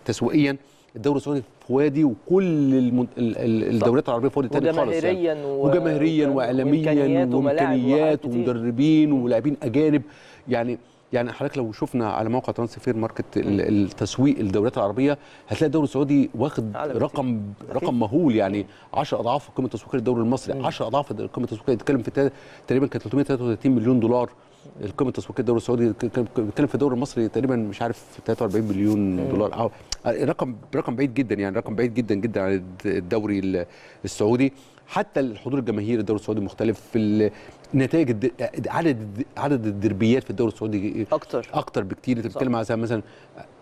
تسويقيا الدوري السعودي في وادي وكل المن... ال- ال- الدوريات العربية في وادي تاني خالص يعني. و- وجماهيريا واعلاميا وإمكانيات. ومدربين ولاعبين أجانب يعني يعني حضرتك لو شفنا على موقع ترانسفير ماركت ال- التسويق الدوريات العربية هتلاقي الدوري السعودي واخد. رقم. رقم مهول يعني 10 أضعاف القيمه التسويقيه للدوري المصري 10 أضعاف القيمه التسويقيه بتتكلم في تقريبا كانت 333 مليون دولار القيمه التسويقيه للدوري السعودي ك- بيتكلم في الدوري المصري تقريبا مش عارف 43 مليون دولار أو رقم رقم بعيد جدا يعني رقم بعيد جدا جدا عن الد- الدوري ال- السعودي. حتى الحضور الجماهيري الدوري السعودي مختلف في نتائج. عدد عدد الدربيات في الدوري السعودي أكتر. أكتر بكتير. أنت. بتتكلم على مثلا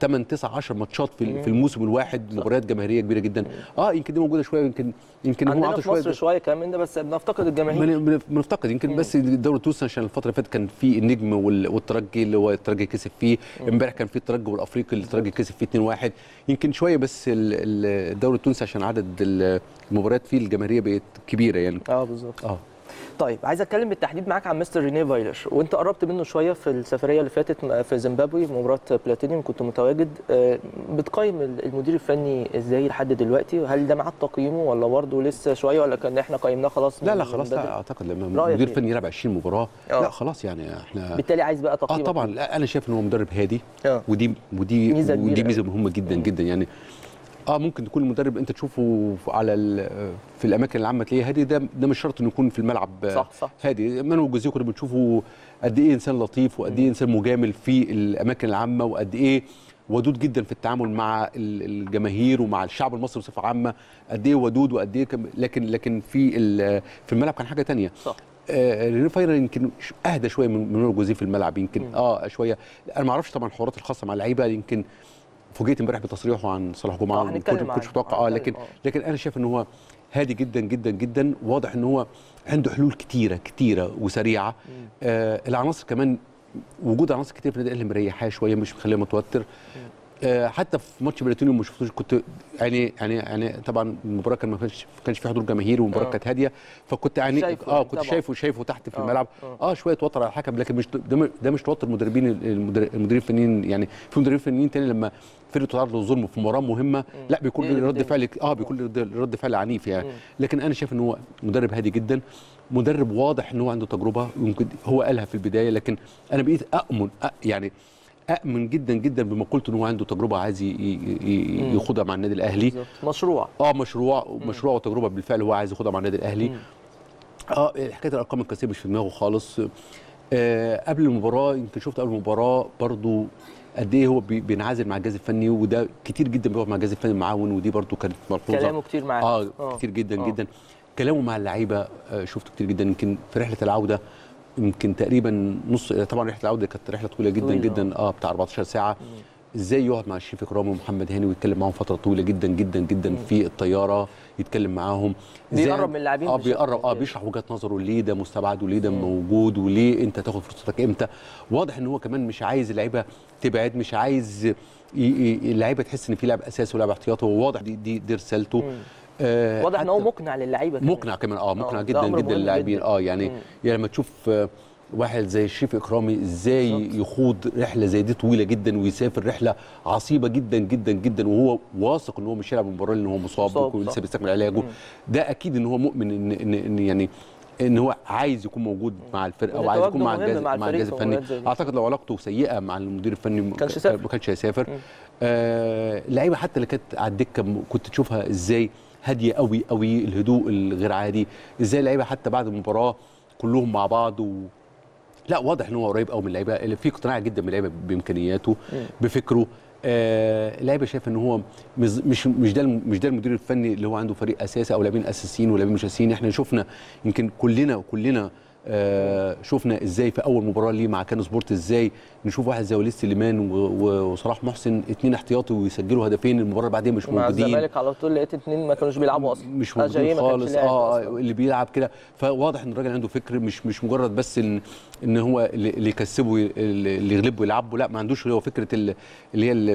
8 9 10 ماتشات في في الموسم الواحد مباريات جماهيرية كبيرة جدا. آه يمكن دي موجودة شوية يمكن يمكن هو عندنا في مصر شوية شوية كمان ده بس بنفتقد الجماهير. بن- بن- بنفتقد. يمكن بس الدوري التونسي عشان الفترة اللي فاتت كان في النجم وال- والترجي اللي هو الترجي كسب فيه. امبارح كان في الترجي والأفريقي اللي الترجي كسب فيه 2-1 يمكن شوية بس ال- ال- الدوري التونسي عشان عدد ال- المباريات فيه الجماهيرية بقت كبيرة يعني. آه بالظبط. آه. طيب عايز اتكلم بالتحديد معاك عن مستر رينيه فايلر وانت قربت منه شوية في السفرية اللي فاتت في زيمبابوي مباراة بلاتينيوم كنت متواجد آه، بتقيم المدير الفني إزاي لحد دلوقتي هل ده معاد تقييمه ولا برضه لسه شوية ولا كان إحنا قيمناه خلاص لا لا خلاص؟ لا أعتقد لما مدير إيه؟ فني يلعب 20 مباراة آه. لا خلاص يعني إحنا بالتالي عايز بقى آه تقييم طبعا لا أنا شايف إن هو مدرب هادي آه. ودي ودي ميزة ودي. ميزة مهمة جدا جدا يعني آه ممكن تكون المدرب أنت تشوفه على في الأماكن العامة تلاقيه هادي. ده ده مش شرط إنه يكون في الملعب آه، صح، صح. هادي. مانو جوزيه كنا بنشوفه قد إيه إنسان لطيف وقد إيه إنسان مجامل في الأماكن العامة وقد إيه ودود جدا في التعامل مع ال- الجماهير ومع الشعب المصري بصفة عامة قد إيه ودود وقد إيه لكن لكن في في الملعب كان حاجة تانية. صح. آه، ريني فايرر يمكن أهدى شوية من من جوزيه في الملعب يمكن آه شوية. أنا ما أعرفش طبعا الحوارات الخاصة مع اللعيبة يمكن فوجئت امبارح بتصريحه عن صلاح جمعة آه، ما كنتش. متوقع آه لكن آه. لكن أنا شايف إن هو هادي جدا جدا جدا واضح إن هو عنده حلول كتيرة كتيرة وسريعة آه العناصر كمان وجود عناصر كتير في النادي الأهلي مريحاه شوية مش مخليه متوتر حتى في ماتش بلاتينيوم ما شفتوش كنت يعني يعني يعني طبعا المباراة كان ما كانش ما كانش في حضور جماهيري والمباراه آه. كانت هادية فكنت يعني شايفه آه كنت طبعاً. شايفه شايفه تحت في آه، الملعب آه. آه شوية توتر على الحكم لكن مش ده مش توتر المدربين المدر- المديرين الفنيين يعني في مدربين فنيين تاني لما فرقة تتعرض للظلم في مباراة مهمة لا بيكون يقلب رد الدنيا. فعل آه بيكون رد- رد فعل عنيف يعني لكن أنا شايف إن هو مدرب هادي جدا مدرب واضح إن هو عنده تجربة يمكن هو قالها في البداية لكن أنا بقيت أأمن يعني أأمن جدا جدا بمقولته ان هو عنده تجربة عايز ي- ي- ي- ياخدها مع النادي الأهلي. مشروع. آه مشروع مشروع وتجربة بالفعل هو عايز ياخدها مع النادي الأهلي. آه حكاية الأرقام القياسية مش في دماغه خالص. آه قبل المباراة يمكن شفت قبل المباراة برضو قد إيه هو بي- بينعزل مع الجهاز الفني وده كتير جدا بيقعد مع الجهاز الفني المعاون ودي برضو كانت ملحوظة. كلامه كتير معاك آه, آه. كتير جدا. آه. جدا. كلامه مع اللعيبة آه شفته كتير جدا. يمكن في رحلة العودة يمكن تقريبا نص طبعا رحلة العودة كانت رحلة طويلة جدا طويلة، جدا آه. بتاع 14 ساعة. إزاي يقعد مع الشريف اكرامي ومحمد هاني ويتكلم معاهم فترة طويلة جدا جدا جدا في الطيارة يتكلم معاهم. بيقرب من اللاعبين آه بيقرب آه. بيشرح وجهة نظره ليه ده مستبعد وليه ده موجود وليه أنت تاخد فرصتك إمتى؟ واضح إن هو كمان مش عايز اللعيبة تبعد مش عايز اللعيبة تحس إن في لاعب أساسي ولاعب احتياطي هو واضح دي دي, دي رسالته. آه واضح إن هو مقنع للعيبة كمان. مقنع كمان آه مقنع ده جدا جدا للاعبين. آه يعني مم. يعني لما تشوف آه، واحد زي الشريف إكرامي إزاي يخوض رحلة زي دي طويلة جدا ويسافر رحلة عصيبة جدا جدا جدا وهو واثق إن هو مش هيلعب المباراه لأن هو مصاب, ولسه. بيستكمل علاجه ده أكيد إن هو مؤمن إن إن, إن يعني إن هو عايز يكون موجود مع الفرقه وعايز يكون مع الجهاز مع الجهاز الفني. أعتقد لو علاقته سيئة مع المدير الفني ما كانش هيسافر آه اللعيبه حتى اللي كانت على الدكة كنت تشوفها إزاي هادية قوي قوي الهدوء الغير عادي إزاي اللعيبة حتى بعد المباراة كلهم مع بعض و... لا واضح إن هو قريب قوي من اللعيبة اللي في اقتناع جدا من اللعيبة بإمكانياته بفكره. آه اللعيبة شايف إن هو مش مش ده مش ده المدير الفني اللي هو عنده فريق أساسي أو لاعبين أساسيين ولاعبين مش أساسيين. إحنا شفنا يمكن كلنا وكلنا آه شفنا إزاي في أول مباراة ليه مع كان سبورت إزاي نشوف واحد زي وليد سليمان وصلاح محسن اتنين احتياطي ويسجلوا هدفين المباراة اللي بعدين مش مع موجودين الزمالك على طول لقيت اتنين ما كانوش بيلعبوا أصلا مش موجودين خالص آه. اللي بيلعب كده فواضح إن الراجل عنده فكر مش مش مجرد بس إن إن هو اللي يكسبه اللي يغلبه يلعبه لا ما عندوش هو فكرة ال- اللي هي ال-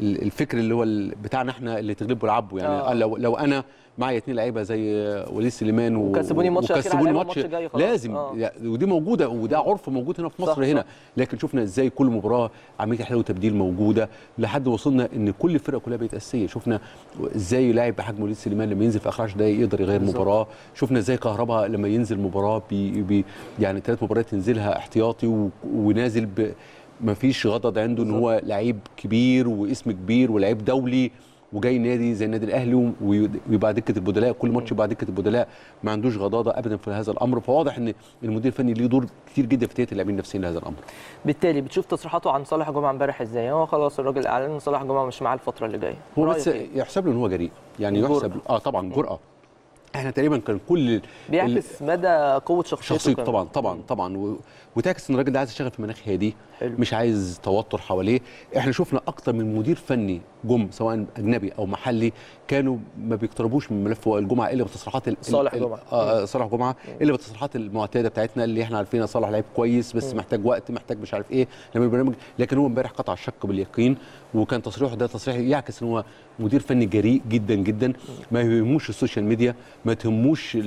ال- الفكر اللي هو بتاعنا إحنا اللي تغلبه يلعبه يعني آه. آه. لو لو أنا معايا اتنين لعيبة زي وليد سليمان وكسبوني الأخير وكسبوني ماتش. لازم آه. ودي موجودة وده عرف موجود هنا في صح، مصر هنا صح. لكن شفنا إزاي كل مباراة عمليه تحليل وتبديل موجودة لحد وصلنا إن كل الفرق كلها بقت أساسية شفنا إزاي لاعب بحجم وليد سليمان لما ينزل في آخر 10 دقائق يقدر يغير. مباراة شفنا إزاي كهربا لما ينزل مباراة بي بي يعني ثلاث مباريات ينزلها احتياطي ونازل ب ما فيش غضض عنده إن هو لعيب كبير واسم كبير ولعيب دولي وجاي نادي زي النادي الأهلي ويبقى دكة البدلاء كل ماتش يبقى دكة البدلاء ما عندوش غضاضة ابدا في هذا الأمر فواضح إن المدير الفني ليه دور كتير جدا في تهيئة اللاعبين النفسيين لهذا الأمر بالتالي بتشوف تصريحاته عن صالح جمعة امبارح إزاي هو خلاص الراجل اعلن إن صالح جمعة مش معاه الفترة اللي جاية هو بس إيه؟ يحسب له إن هو جريء يعني جرأة. يحسب آه طبعا جرأة إحنا تقريبا كان كل بيعكس مدى قوة شخصيته شخصيته. طبعا طبعا طبعا. وتعكس إن الراجل ده عايز يشتغل في مناخ هادي حلو. مش عايز توتر حواليه. إحنا شفنا أكتر من مدير فني جم سواء أجنبي أو محلي كانوا ما بيقتربوش من ملف وائل جمعة إلا بتصريحات ال... صالح ال- جمعة. آه آه، صالح جمعة إلا بالتصريحات المعتادة بتاعتنا اللي إحنا عارفينها صالح لعيب كويس بس محتاج وقت محتاج مش عارف إيه نعمل برنامج. لكن هو إمبارح قطع الشك باليقين وكان تصريحه ده تصريح يعكس إن هو مدير فني جريء جدا جدا. ما يهموش ال social media ما تهموش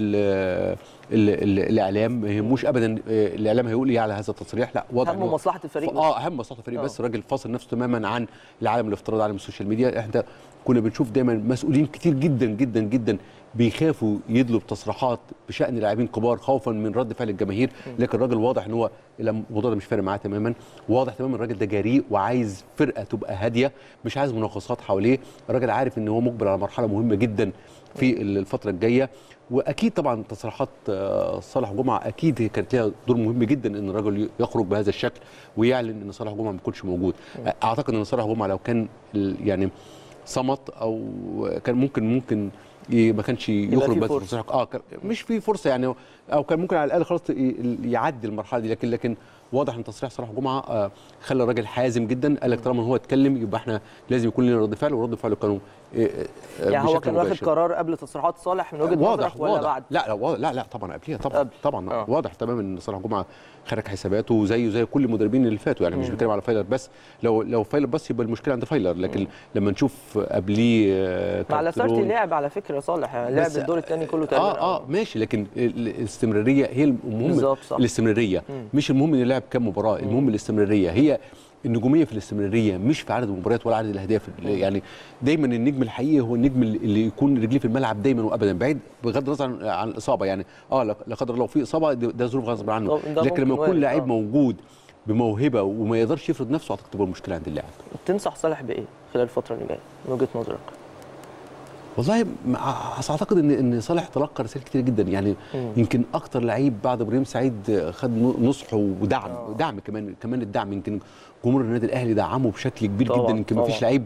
الإعلام ما يهموش ابدا آه، الإعلام هيقول إيه على هذا التصريح؟ لا واضح هو- مصلحة الفريق بس. آه اهم مصلحة الفريق. بس. الراجل فاصل نفسه تماما عن العالم الافتراضي عالم ال social media. إحنا كنا بنشوف دايما مسؤولين كتير جدا جدا جدا بيخافوا يدلوا بتصريحات بشأن لاعبين كبار خوفا من رد فعل الجماهير. لكن الراجل واضح إن هو الموضوع ده مش فارق معاه تماما. واضح تماما الراجل ده جريء وعايز فرقة تبقى هادية مش عايز مناقصات حواليه. الراجل عارف إن هو مقبل على مرحلة مهمة جدا في الفترة الجاية. وأكيد طبعا تصريحات آه، صالح جمعة أكيد كانت لها دور مهم جدا إن الراجل يخرج بهذا الشكل ويعلن إن صالح جمعة ما يكونش موجود. أعتقد إن صالح جمعة لو كان يعني صمت أو كان ممكن ممكن ما كانش يخرج بس فرصة. آه مش في فرصة يعني أو كان ممكن على الأقل خلاص يعدي المرحلة دي. لكن لكن واضح إن تصريح صالح جمعة آه خلى الراجل حازم جدا. قال لك طالما هو اتكلم يبقى إحنا لازم يكون لنا رد فعل. ورد فعله كانوا يعني هو كان واخد. قرار قبل تصريحات صالح من وجهة واضح ولا واضح. بعد؟ لا لا لا لا طبعا قبليها طبعا قبل. طبعا. آه. واضح تماما إن صالح جمعة خرج حساباته وزيه زي كل المدربين اللي فاتوا. يعني مش بتكلم على فايلر بس. لو لو فايلر بس يبقى المشكلة عند فايلر. لكن لما نشوف قبليه آه، لاسارتي كارترون- لعب على فكرة صالح. لعب الدور الثاني كله تقريبا. آه آه ماشي. لكن ال- الاستمرارية هي المهم. الاستمرارية. مش المهم إن يلعب كام مباراة. المهم الاستمرارية. هي النجومية في الاستمرارية مش في عدد المباريات ولا عدد الأهداف يعني دايما النجم الحقيقي هو النجم اللي يكون رجليه في الملعب دايما وابدا بعيد بغض النظر عن, الإصابة يعني آه لا قدر الله لو في إصابة ده ظروف غصب عنه لكن لما يكون لعيب آه. موجود بموهبة وما يقدرش يفرض نفسه أعتقد تبقى المشكلة عند اللاعب تنصح صالح بإيه خلال الفترة اللي جاية من وجهة نظرك؟ والله أعتقد ان إن صالح تلقى رسائل كتير جدا يعني مم. يمكن أكتر لعيب بعد إبراهيم سعيد خد ن- نصح ودعم آه. دعم كمان كمان الدعم يمكن جمهور النادي الأهلي دعمه بشكل كبير طبعاً، جدا يمكن ما فيش. لعيب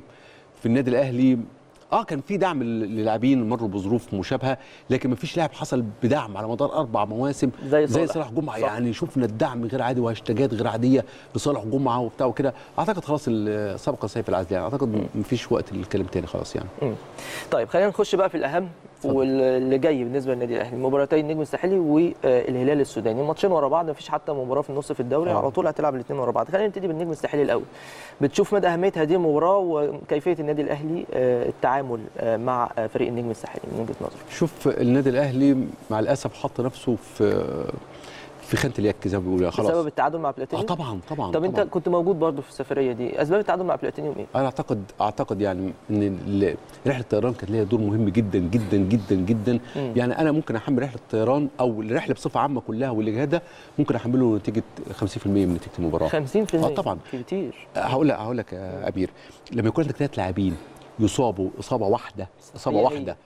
في النادي الأهلي آه كان في دعم لل- للاعبين مروا بظروف مشابهة لكن ما فيش لاعب حصل بدعم على مدار أربع مواسم زي زي. صالح جمعة صح. يعني شفنا الدعم غير عادي وهاشتاجات غير عادية لصالح جمعة وبتاع وكده أعتقد خلاص سبق سيف العزل يعني أعتقد ما فيش وقت للكلام تاني خلاص يعني مم. طيب خلينا نخش بقى في الأهم واللي جاي بالنسبة للنادي الأهلي مباراتي النجم الساحلي والهلال السوداني ماتشين ورا بعض مفيش حتى مباراة في النص في الدوري آه. على طول هتلعب الاثنين ورا بعض. خلينا نبتدي بالنجم الساحلي الأول. بتشوف مدى أهمية هذه المباراة وكيفية النادي الأهلي آه، التعامل آه، مع فريق النجم الساحلي من وجهة نظرك؟ شوف النادي الأهلي مع الأسف حط نفسه في في خانة اليك زي ما بيقولوا خلاص بسبب التعادل مع آه بلاتينيوم طبعا طبعا طب أنت طبعاً. كنت موجود برضه في السفرية دي. أسباب التعادل مع بلاتينيوم إيه؟ أنا أعتقد أعتقد يعني إن رحلة الطيران كانت ليها دور مهم جدا جدا جدا جدا. مم. يعني أنا ممكن أحمل رحلة الطيران أو الرحلة بصفة عامة كلها والاجهاد ممكن احمله نتيجة 50% من نتيجة المباراة. 50% آه طبعا. كتير. هقول لك هقول لك يا أمير. لما يكون عندك ثلاث لاعبين يصابوا إصابة واحدة إصابة. واحدة.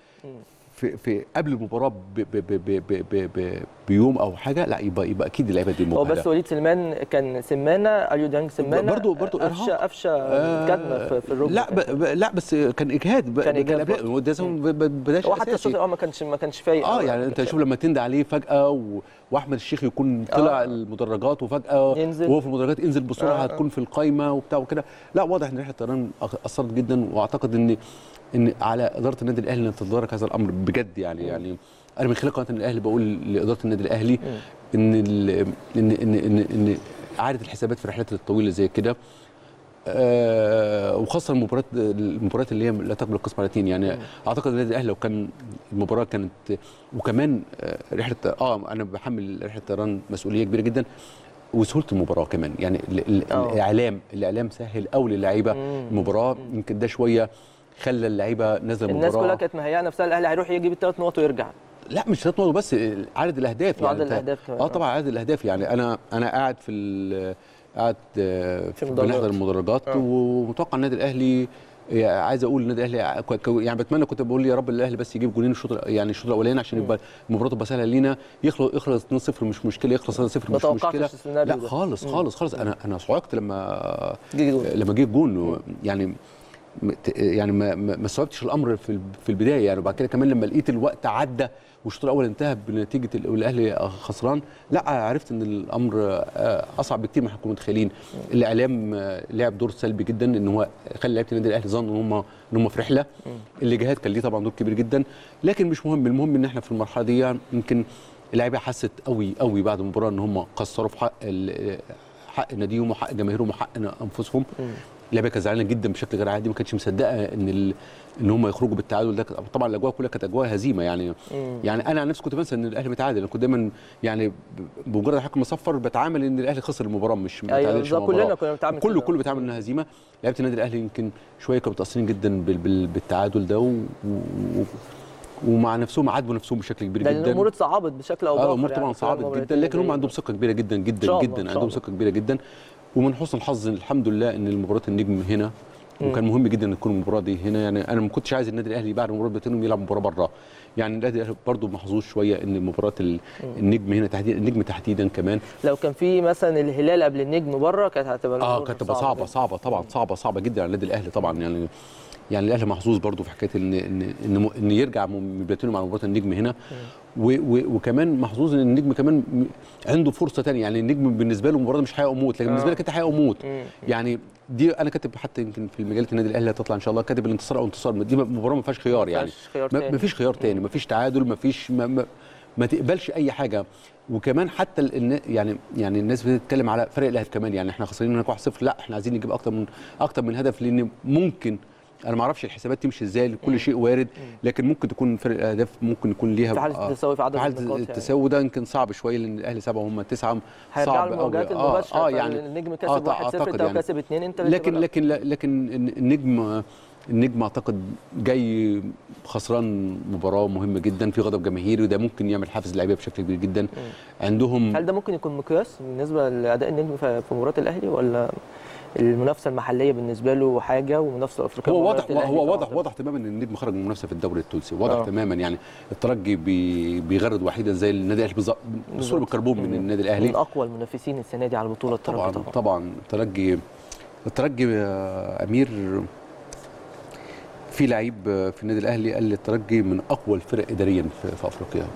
في في قبل المباراة ب ب ب ب ب ب بيوم أو حاجة لا يبقى يبقى أكيد اللعيبة دي مجهده هو بس وليد سلمان كان سمانة أليو ديانج سمانة برضه برضه إرهاق. قفشه قفشة آه كدمه في الركبة. لا ب لا بس كان إجهاد كان إجهاد بداية هو حتى الشوط آه ما كانش ما كانش فايق. آه يعني أنت شوف لما تند عليه فجأة وأحمد الشيخ يكون طلع آه. المدرجات وفجأة ينزل. وهو في المدرجات انزل بسرعة آه. آه. هتكون في القايمة وبتاع وكده. لا واضح إن ريحه الطيران أثرت جدا وأعتقد إن إن على إدارة النادي الأهلي ان تتدارك هذا الأمر بجد يعني يعني أنا من خلال قناة الأهلي بقول لإدارة النادي الأهلي إن ال... إن إن إن, إن إعادة الحسابات في الرحلات الطويلة زي كده آه وخاصة المباريات المباريات اللي هي لا تقبل القسم على اثنين يعني أعتقد النادي الأهلي لو كان المباراة كانت وكمان آه رحلة آه أنا بحمل رحلة الطيران مسؤولية كبيرة جدا وسهولة المباراة كمان. يعني ال- ال-. الإعلام الإعلام سهل قوي للعيبة مم. المباراة. يمكن ده شوية خلى اللعيبة نازله الناس المباراه كلها كانت مهيئة نفسها الأهلي هيروح يجيب الثلاث نقط ويرجع. لا مش ثلاث نقط بس عدد الأهداف يعني. أنت- الأهداف كمان، آه آه. طبعا عدد الأهداف يعني. أنا أنا قاعد في قاعد في. بنحضر المدرجات آه. ومتوقع النادي الأهلي يعني عايز أقول النادي الأهلي يعني بتمنى كنت بقول يا رب الأهلي بس يجيب جولين الشوط يعني الشوط الأولاني عشان يبقى المباراه تبقى سهلة لينا. يخلص يخلص 2-0 مش مشكلة. يخلص 1-0 ما مش مشكلة. لا. خالص خالص خالص. أنا أنا صعقت لما. لما جه الجون يعني يعني ما ما استوعبتش الأمر في في البداية يعني. وبعد كده كمان لما لقيت الوقت عدى والشوط الأول انتهى بنتيجة ال- الاهلي خسران لا عرفت إن الأمر آه، أصعب بكتير ما إحنا كنا متخيلين. الإعلام آه، لعب دور سلبي جدا إن هو خلى لعيبة النادي الأهلي ظنوا إن هم إن هم في رحلة. الجهاد كان ليه طبعا دور كبير جدا. لكن مش مهم المهم إن إحنا في المرحلة دي يمكن اللعيبة حست قوي قوي بعد المباراة إن هم قصروا في حق حق ناديهم وحق جماهيرهم وحق أنفسهم. اللعيبه كانت زعلانة جدا بشكل غير عادي ما كانتش مصدقة إن ال... إن هم يخرجوا بالتعادل ده طبعا الأجواء كلها كانت أجواء هزيمة يعني يعني أنا عن نفسي كنت بنسى إن الأهلي متعادل أنا كنت دايما يعني بمجرد الحكم مصفر بتعامل إن الأهلي خسر المباراة مش ما أيوة، تعادلش. كلنا كنا بنتعامل كله. كله بيتعامل إنها هزيمة لعيبه النادي الأهلي يمكن شوية كانوا متأثرين جدا بال... بال... بالتعادل ده و... و... ومع نفسهم عاتبوا نفسهم بشكل كبير جدا الأمور اتصعبت بشكل أو بآخر آه الأمور يعني طبعا صعبت جدا لكن هم الجايين. عندهم ثقة كبيرة جدا جدا جدا عندهم. ثقة كبيرة جدا ومن حسن الحظ الحمد لله إن مباراه النجم هنا وكان مهم جدا إن تكون المباراة دي هنا. يعني أنا ما كنتش عايز النادي الأهلي بعد مباراة بتنهم يلعب مباراة بره يعني النادي الأهلي برضه محظوظ شوية إن مباراة ال- النجم هنا تحديدا النجم تحديدا كمان. لو كان في مثلا الهلال قبل النجم بره كانت هتبقى آه كانت تبقى صعبة. صعبة طبعا صعبة صعبة جدا على النادي الأهلي طبعا. يعني يعني الأهلي محظوظ برضه في حكاية ان ان إن, إن يرجع من بلاتينيوم على مباراة النجم هنا. و و وكمان محظوظ إن النجم كمان عنده فرصة ثانية يعني النجم بالنسبة له المباراه مش حياة وموت لكن بالنسبة لك أنت حياة وموت. يعني دي أنا كاتب حتى يمكن في مجله النادي الأهلي هتطلع إن شاء الله كاتب الانتصار أو انتصار. دي مباراة ما فيهاش خيار يعني. ما فيش خيار تاني. ما فيش تعادل ما فيش ما, ما, ما تقبلش أي حاجة. وكمان حتى النا- يعني يعني الناس بتتكلم على فرق الأهلي كمان. يعني إحنا خسرانين هناك 1-0 لا إحنا عايزين نجيب أكتر من أكتر من هدف لأن ممكن أنا ما أعرفش الحسابات تمشي إزاي كل شيء وارد لكن ممكن تكون فرق الاهداف ممكن يكون ليها في حالة آه، التساوي في عدد حالة النقاط يعني. التساوي ده يمكن صعب شوية لأن الأهلي سبعة وهم تسعة صعب قوي. آه, آه يعني يعني النجم آه، كسب 1-0 أعتقد انت يعني. وكسب 2 انت اللي لكن لكن لكن النجم النجم أعتقد جاي خسران مباراة مهمة جدا في غضب جماهيري وده ممكن يعمل حافز للعيبة بشكل كبير جدا عندهم هل ده ممكن يكون مقياس بالنسبة لأداء النجم في في مباراة الأهلي ولا المنافسة المحلية بالنسبة له حاجة والمنافسه الأفريقية هو واضح هو واضح. واضح تماما إن النجم خرج من المنافسة في الدوري التونسي واضح آه. تماما يعني الترجي بي بيغرد وحيدا زي النادي الأهلي بالظبط بصورة بالكربون من النادي الأهلي. من أقوى المنافسين السنة دي على البطوله الترجي طبعا. طبعا طبعا الترجي الترجي أمير في لعيب في النادي الأهلي قال لي الترجي من أقوى الفرق اداريا في, في أفريقيا.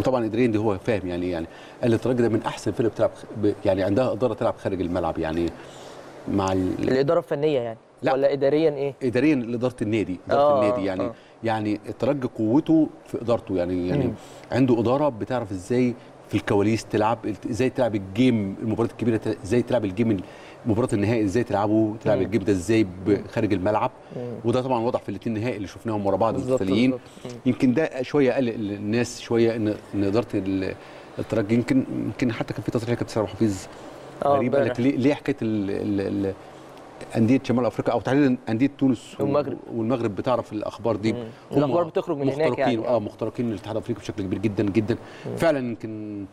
وطبعا اداريا دي هو فاهم يعني يعني قال لي الترجي ده من أحسن فرق بتلعب يعني عندها إدارة تلعب خارج الملعب يعني. مع ال- الإدارة الفنية يعني لا. ولا اداريا إيه؟ اداريا لإدارة النادي إدارة آه، النادي يعني آه. يعني الترجي قوته في إدارته يعني يعني عنده إدارة بتعرف إزاي في الكواليس تلعب إزاي تلعب ال game المباريات الكبيرة إزاي تلعب ال game مباراة النهائي إزاي تلعبه تلعب ال game ده إزاي خارج الملعب. وده طبعا واضح في الاثنين النهائي اللي شفناهم ورا بعض المتتاليين. يمكن ده شوية قلق الناس شوية ان إن إدارة ال- الترجي. يمكن يمكن حتى كان في تصريح كابتن سامح حفيظ آه، غريب قال لك. ليه ليه حكاية ال- ال- ال- أندية شمال أفريقيا أو تحديدا أندية تونس والمغرب. والمغرب بتعرف الأخبار دي هم الأخبار بتخرج من هناك يعني. آه مخترقين الاتحاد الافريقي بشكل كبير جدا جدا فعلا يمكن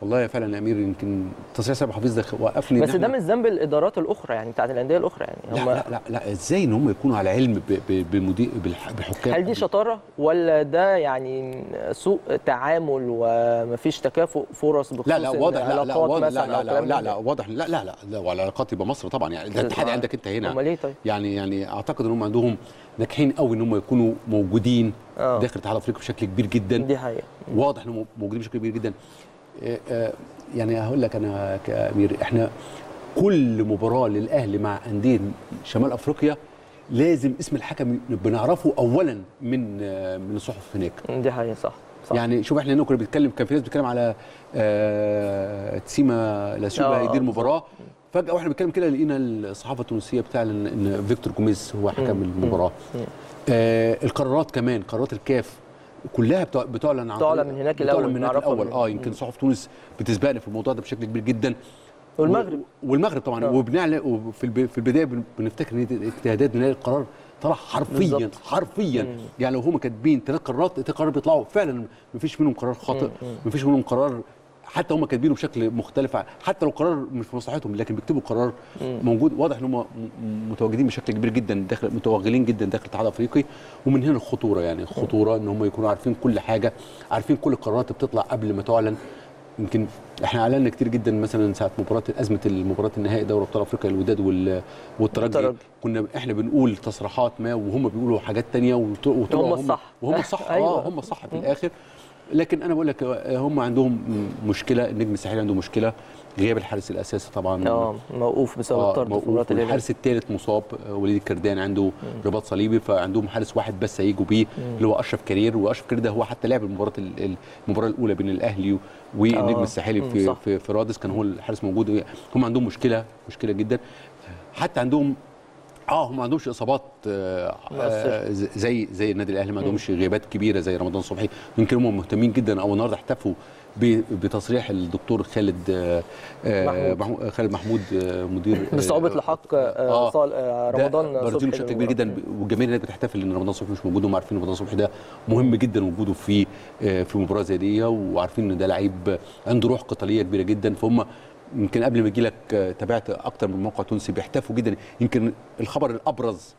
والله فعلا يا أمير يمكن تصريح سامح حفيظ ده وقفني بس ده مش ذنب الإدارات الأخرى يعني بتاعت الأندية الأخرى يعني لا هم لا لا لا إزاي إن هم يكونوا على علم بمدير بالحكام هل دي شطارة ولا ده يعني سوء تعامل ومفيش تكافؤ فرص بخصوص لا لا واضح لا لا واضح لا لا لا لا, لا؟ واضح لا لا لا, لا والعلاقات يبقى مصر طبعا يعني ده الاتحاد. عندك أنت هنا أمال إيه طيب؟ يعني يعني أعتقد إن هم عندهم ناجحين قوي إن هم يكونوا موجودين آه. داخل الاتحاد الافريقي بشكل كبير جدا دي حقيقة واضح انهم موجودين بشكل كبير جدا يعني هقول لك أنا كأمير إحنا كل مباراة للأهلي مع أندية شمال أفريقيا لازم اسم الحكم بنعرفه اولا من آه، من الصحف هناك. دي حقيقة صح صح. يعني شوف إحنا هنا كنا بنتكلم كان في ناس بتتكلم على آه تسيما الأثيوبي آه، هيدير المباراه فجأة وإحنا بنتكلم كده لقينا الصحافة التونسية بتعلن إن فيكتور جوميز هو حكم المباراة. آه القرارات كمان قرارات الكاف كلها بتع- بتعلن عن بتعلن طريق- من هناك الأول، من هناك الأول. من- آه يمكن صحف تونس بتسبقنا في الموضوع ده بشكل كبير جدا. والمغرب؟ والمغرب طبعا. آه. وبنعلن وفي في البداية بن- بنفتكر إن اجتهادات بنلاقي القرار طلع حرفيا بالظبط. حرفيا. يعني لو هم كاتبين ثلاث قرارات الثلاث قرارات بيطلعوا. فعلا ما فيش منهم قرار خاطئ ما فيش منهم قرار حتى هم كاتبينه بشكل مختلف حتى لو قرار مش في مصلحتهم لكن بيكتبوا قرار موجود. واضح ان هم متواجدين بشكل كبير جدا داخل متوغلين جدا داخل الاتحاد الأفريقي. ومن هنا الخطورة يعني الخطورة إن هم يكونوا عارفين كل حاجة عارفين كل القرارات بتطلع قبل ما تعلن. يمكن إحنا أعلنا كتير جدا مثلا ساعة مباراه أزمة المباراة النهائي دوري أبطال أفريقيا الوداد وال- والترجي. كنا إحنا بنقول تصريحات ما وهم بيقولوا حاجات تانية وط- وطلعوا هم الصح. وهم الصح أيوة. آه هم الصح في الآخر. لكن أنا بقول لك هم عندهم مشكلة النجم الساحلي عنده مشكلة. غياب الحارس الأساسي طبعا. آه موقوف بسبب آه، الطرد في والحارس الثالث مصاب وليد الكردان عنده رباط صليبي فعندهم حارس واحد بس هيجوا بيه اللي هو أشرف كرير. وأشرف كرير ده هو حتى لعب المباراة ال- المباراة الأولى بين الأهلي والنجم آه. الساحلي مم، في. في, في رادس. كان هو الحارس موجود. هم عندهم مشكلة مشكلة جدا. حتى عندهم آه هم ما عندهمش اصابات آه آه. زي زي النادي الاهلي ما عندهمش غيابات كبيرة زي رمضان صبحي يمكن هم مهتمين جدا أو النهارده احتفوا بتصريح الدكتور خالد آه آه محمود. محمود خالد محمود مدير بصعوبه لحق آه، رمضان صبحي بشكل كبير. جدا والجماهير هناك بتحتفل ان رمضان صبحي مش موجود وهم عارفين إن رمضان صبحي ده مهم جدا وجوده في في مباراة زي دي وعارفين إن ده لعيب عنده روح قتالية كبيرة جدا فهم يمكن قبل ما أجي لك آه، تابعت أكتر من موقع تونسي بيحتفوا جدا. يمكن الخبر الأبرز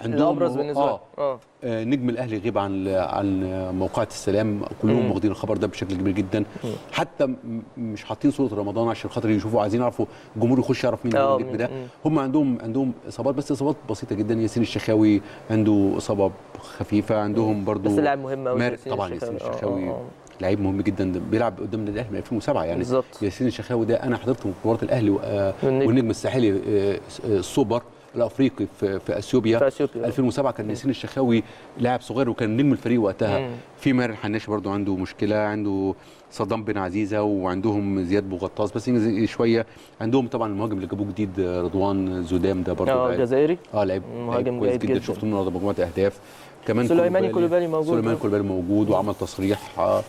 عندهم الأبرز بالنسبة آه لك. آه آه، نجم الأهلي غيب عن عن موقعة السلام. كلهم. واخدين الخبر ده بشكل كبير جدا. حتى م- مش حاطين صورة رمضان عشان خاطر يشوفوا عايزين يعرفوا الجمهور يخش يعرف مين آه، النجم ده. هم عندهم عندهم إصابات بس إصابات بسيطة جدا. ياسين الشخاوي عنده إصابة خفيفة عندهم برضو بس لاعب مهم قوي طبعا ياسين الشخاوي. لعيب مهم جدا بيلعب قدام النادي الأهلي من 2007 يعني بالظبط. ياسين الشخاوي ده أنا حضرته في مباراة الأهلي آه، والنجم. والنجم الساحلي آه، آه، السوبر الأفريقي في في أثيوبيا في أثيوبيا. 2007 كان ياسين الشخاوي لاعب صغير وكان نجم الفريق وقتها مم. في ماهر الحناشي برضو عنده مشكلة عنده صدام بن عزيزة وعندهم زياد بوغطاس بس شوية عندهم طبعا المهاجم اللي جابوه جديد آه، رضوان زردوم ده برضو آه جزائري آه لعيب مهاجم كويس جدا جدا. شفت منه النهارده مجموعه أهداف كمان سليماني كوليبالي- موجود سليمان برضه. كوليبالي موجود وعمل تصريح آه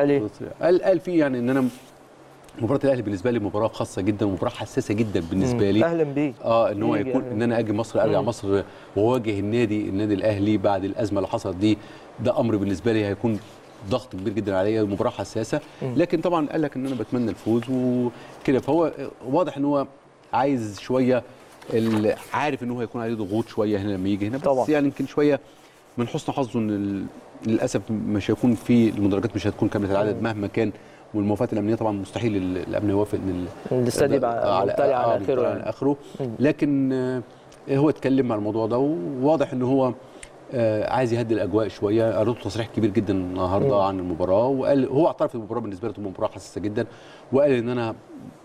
قال إيه قال قال فيه يعني إن أنا مباراة الأهلي بالنسبة لي مباراة خاصة جدا ومباراة حساسة جدا بالنسبة. لي أهلا بيه آه إن هو يكون يعني. إن أنا أجي مصر أرجع مم. مصر وأواجه النادي النادي الأهلي بعد الأزمة اللي حصلت دي ده أمر بالنسبة لي هيكون ضغط كبير جدا عليا مباراة حساسة لكن طبعا قال لك إن أنا بتمنى الفوز وكده فهو واضح إن هو عايز شوية عارف إن هو هيكون عليه ضغوط شوية هنا لما يجي هنا بس طبعاً. يعني يمكن شوية من حسن حظه إن للأسف مش هيكون في المدرجات مش هتكون كاملة العدد مهما كان والموافقات الأمنية طبعا مستحيل ال- الأمن يوافق ان ال- الإستاد يبقى على ممتلئ آخره على يعني. آخره. مم. لكن آه، هو اتكلم عن الموضوع ده وواضح إن هو آه، عايز يهدي الأجواء شوية. له تصريح كبير جدا النهارده عن المباراة وقال هو اعترف المباراه بالنسبة له مباراه حساسة جدا وقال إن أنا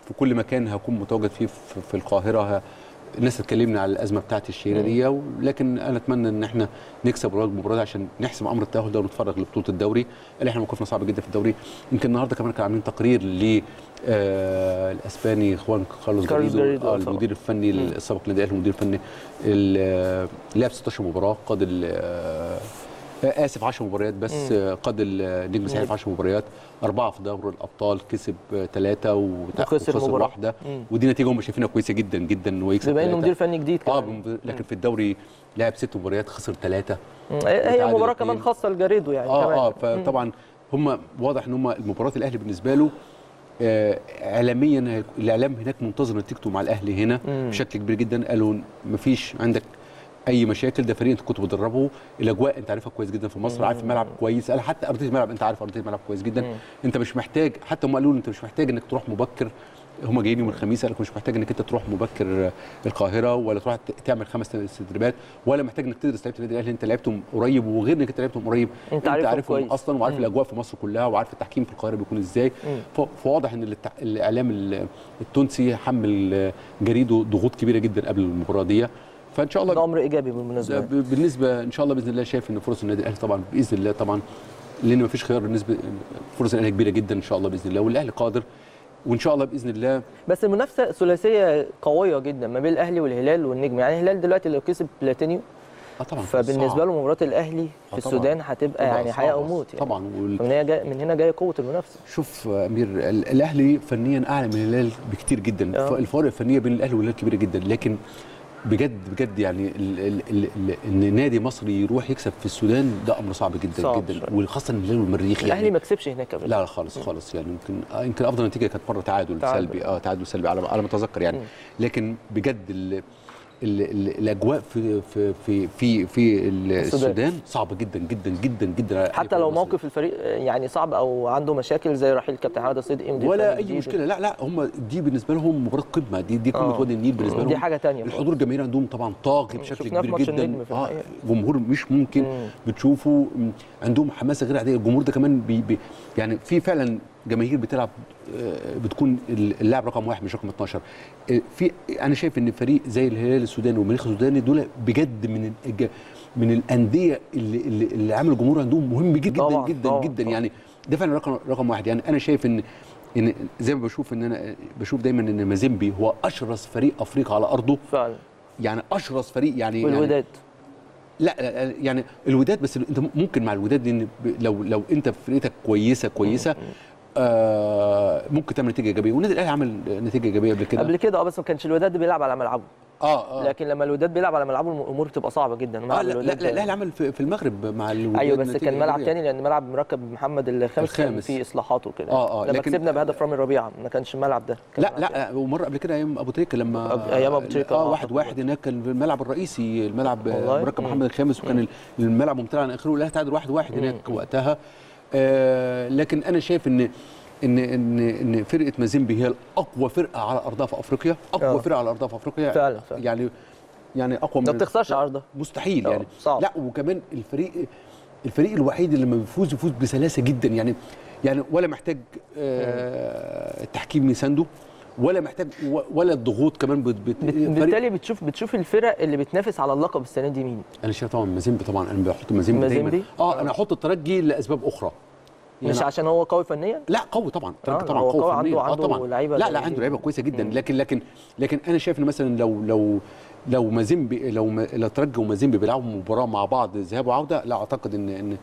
في كل مكان هكون متواجد فيه في في القاهرة. الناس اتكلمنا على الأزمة بتاعت الشهيرة دي لكن أنا أتمنى إن إحنا نكسب المباراه دي عشان نحسم أمر التأهل ده ونتفرغ لبطولة الدوري. اللي إحنا موقفنا صعب جدا في الدوري. يمكن النهارده كمان كانوا عاملين تقرير ل آه الأسباني خوان كارلوس جاريدو آه طبعا. المدير الفني السابق للنادي الأهلي المدير الفني ال- لعب 16 مباراة قاد آه، آسف 10 مباريات بس آه، قاد النجم الساحلي في 10 مباريات أربعة في دوري الأبطال كسب ثلاثة وخسر مباراة. واحدة. ودي نتيجة هم شايفينها كويسة جدا جدا ان هو يكسب بما إنه. مدير فني جديد آه كمان. بم- لكن في الدوري لعب ست مباريات خسر ثلاثة. هي مباراة. كمان خاصة لجاريدو يعني آه كمان آه فطبعا هم واضح إن هم مباراه الأهلي بالنسبة له آه اعلاميا الإعلام هناك منتظر نتيجته مع الأهلي هنا مم. بشكل كبير جدا قالوا مفيش عندك أي مشاكل ده فريق أنت كنت بتدربه. الأجواء أنت عارفها كويس جدا في مصر عارف الملعب كويس. قال حتى أرضية الملعب أنت عارف أرضية الملعب كويس جدا. مم. أنت مش محتاج حتى هم قالوا أنت مش محتاج إنك تروح مبكر. هم جايين يوم الخميس قال لك مش محتاج إنك أنت تروح مبكر القاهرة ولا تروح تعمل خمس تدريبات ولا محتاج إنك تدرس لعيبة النادي الأهلي. أنت لعبتهم قريب وغير إنك أنت لعبتهم قريب أنت عارفهم عارفهم كويس. أصلا وعارف مم. الأجواء في مصر كلها وعارف التحكيم في القاهرة بيكون إزاي. فواضح إن الإعلام ال- التونسي حمل جريدة ضغوط كبيرة جدا قبل المباراة دي. فإن شاء الله ده أمر إيجابي بالمناسبة ب- بالنسبة إن شاء الله بإذن الله شايف إن فرص النادي الأهلي طبعا بإذن الله طبعا لأن مفيش خيار بالنسبة فرص الأهلي كبيرة جدا إن شاء الله بإذن الله والأهلي قادر وإن شاء الله بإذن الله بس المنافسة ثلاثية قوية جدا ما بين الأهلي والهلال والنجم يعني الهلال دلوقتي لو كسب بلاتينيو آه طبعا فبالنسبة صعب. له مباراة الأهلي آه في طبعاً. السودان هتبقى يعني حياة. أو موت يعني طبعا وال... من هنا جاي من هنا جاية قوة المنافسة شوف آه، أمير ال- الأهلي فنيا أعلى من الهلال بكتير جدا آه. الفوارق الفنية بين الأهلي والهلال كبيره جدا لكن بجد بجد يعني ال ال ال إن نادي مصري يروح يكسب في السودان ده أمر صعب جدا صعب جدا. وخاصة الهلال والمريخ الأهلي يعني ما كسبش هناك قبل لا لا خالص خالص يعني يمكن آه، يمكن أفضل نتيجة كانت مرة تعادل, تعادل. سلبي آه تعادل سلبي على ما أتذكر يعني. لكن بجد الأجواء في في في في, في السودان. صعبة جدا جدا جدا جدا على حتى لو. موقف الفريق يعني صعب أو عنده مشاكل زي رحيل كابتن حماده مدير ولا أي. مشكلة لا لا هم دي بالنسبة لهم مباراة قمة دي دي قمة آه. وادي النيل بالنسبة لهم دي حاجة تانية الحضور الجماهيري عندهم طبعا طاغي بشكل كبير جدا الحقيقة. جمهور مش ممكن مم. بتشوفه عندهم حماسة غير عادية الجمهور ده كمان بي بي يعني في فعلا جماهير بتلعب آه، بتكون اللاعب رقم واحد مش رقم 12 آه، في أنا شايف إن فريق زي الهلال السوداني والمريخ السوداني دول بجد من من الأندية اللي اللي, عامل الجمهور عندهم مهم جدا طبعاً، جدا طبعاً، جدا. طبعاً. يعني ده فعلا رقم رقم واحد. يعني أنا شايف إن إن زي ما بشوف إن أنا بشوف دايما إن مازيمبي هو أشرس فريق افريقيا على أرضه. فعلا. يعني أشرس فريق يعني يعني والوداد. لا لا، يعني الوداد بس أنت ممكن مع الوداد إن ب- لو لو أنت فرقتك كويسة كويسة آه ممكن تعمل نتيجة إيجابية والنادي الأهلي عمل نتيجة إيجابية قبل كده قبل كده آه بس ما كانش الوداد بيلعب على ملعبه آه آه لكن لما الوداد بيلعب على ملعبه الأمور بتبقى صعبة جدا آه ملعب لا لا الوداد لا الأهلي عمل في, المغرب مع الوداد أيوه بس كان ملعب. تاني لأن ملعب مركب محمد الخامس كان الخامس. فيه اصلاحات وكده آه، آه، لما لكن- كسبنا بهدف رامي ربيعة ما كانش الملعب ده كان لا تاني. لا ومرة قبل كده أيام أبو تريكة لما أيام أبو تريكة، آه آه، واحد. واحد هناك كان في الملعب الرئيسي الملعب؟ مركب. محمد الخامس وكان الملعب ممتلئ عن آخره والاهلي تعادل واحد واحد هناك وقتها آه لكن أنا شايف ان ان ان إن فرقة مازيمبي هي الأقوى فرقة على أرضها في أفريقيا أقوى آه. فرقة على أرضها في أفريقيا فعلا، فعلا. يعني يعني أقوى من ما بتخسرش عرضها مستحيل آه، يعني صعب. لا وكمان الفريق الفريق الوحيد اللي لما بيفوز يفوز بسلاسة جدا يعني يعني ولا محتاج آه التحكيم يسانده ولا محتاج ولا الضغوط كمان بت بت بالتالي بتشوف بتشوف الفرق اللي بتنافس على اللقب السنة دي مين أنا شايف طبعا مازيمبي طبعا أنا بحط مازيمبي دايما مازيمبي؟ آه أنا أحط الترجي لأسباب أخرى مش عشان هو قوي فنيا لا قوي طبعا الترجي آه، طبعا هو قوي, قوي، فنياً. عنده- آه طبعا عنده لعيبة لا زي لا دي. عنده لعيبة كويسة جدا مم. لكن لكن لكن أنا شايف إن مثلا لو لو لو مازيمبي لو ما- لو الترجي ومازيمبي بيلعبوا مباراة مع بعض ذهاب وعودة لا أعتقد إن إن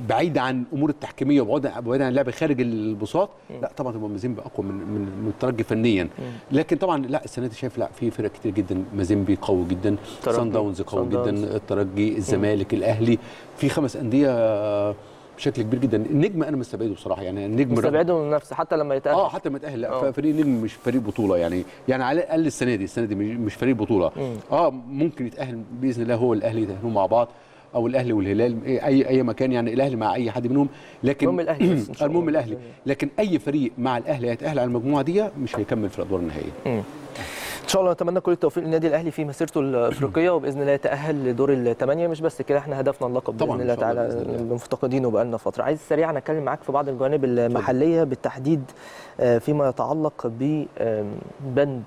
بعيد عن الأمور التحكيمية وبعيد بعيد عن اللعب خارج البساط لا طبعا تبقى مازيمبي أقوى من من, الترجي فنيا. لكن طبعا لا السنة دي شايف لا في فرق كتير جدا. مازيمبي قوي جدا سان داونز قوي. جدا الترجي الزمالك الأهلي. في خمس أندية آه، بشكل كبير جدا. النجم أنا مستبعده بصراحة. يعني النجم مستبعده من نفسه حتى لما يتأهل. آه حتى لما يتأهل لا آه. فريق النجم مش فريق بطولة يعني. يعني على الأقل السنة دي السنة دي مش مش فريق بطولة. مم. آه ممكن يتأهل بإذن الله هو الاهلي يتأهلوا مع بعض. أو الأهلي والهلال أي أي مكان يعني الأهلي مع أي حد منهم لكن المهم شاء المهم. الأهلي لكن أي فريق مع الأهلي هيتأهل على المجموعة دي مش هيكمل في الأدوار النهائية. إن شاء الله نتمنى كل التوفيق للنادي الأهلي في مسيرته الأفريقية وبإذن الله يتأهل لدور الثمانيه مش بس كده إحنا هدفنا اللقب طبعاً باذن الله تعالى. مفتقدينه بقالنا فترة عايز سريعا أتكلم معاك في بعض الجوانب المحلية بالتحديد آه، فيما يتعلق ببند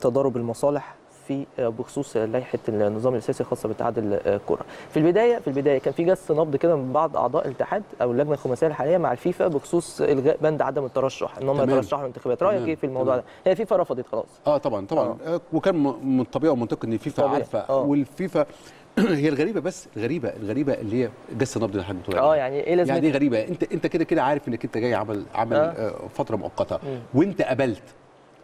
تضارب المصالح في آه، بخصوص لائحة النظام الأساسي الخاصه باتحاد الكره. في البداية في البداية كان في جس نبض كده من بعض أعضاء الاتحاد أو اللجنة الخماسية الحالية مع الفيفا بخصوص إلغاء بند عدم الترشح إن هم. يترشحوا للانتخابات، رأيك. إيه في الموضوع تمام. ده؟ هي الفيفا رفضت خلاص. آه طبعا طبعا آه. وكان م- من الطبيعي ومنطقي إن الفيفا طبيعي. عارفة آه. والفيفا هي الغريبة بس الغريبه الغريبة اللي هي جس النبض اللي حضرتك بتقول. آه يعني إيه لازم يعني غريبة أنت أنت كده كده عارف إنك أنت جاي عمل عمل آه. آه. فترة مؤقتة. وأنت قبلت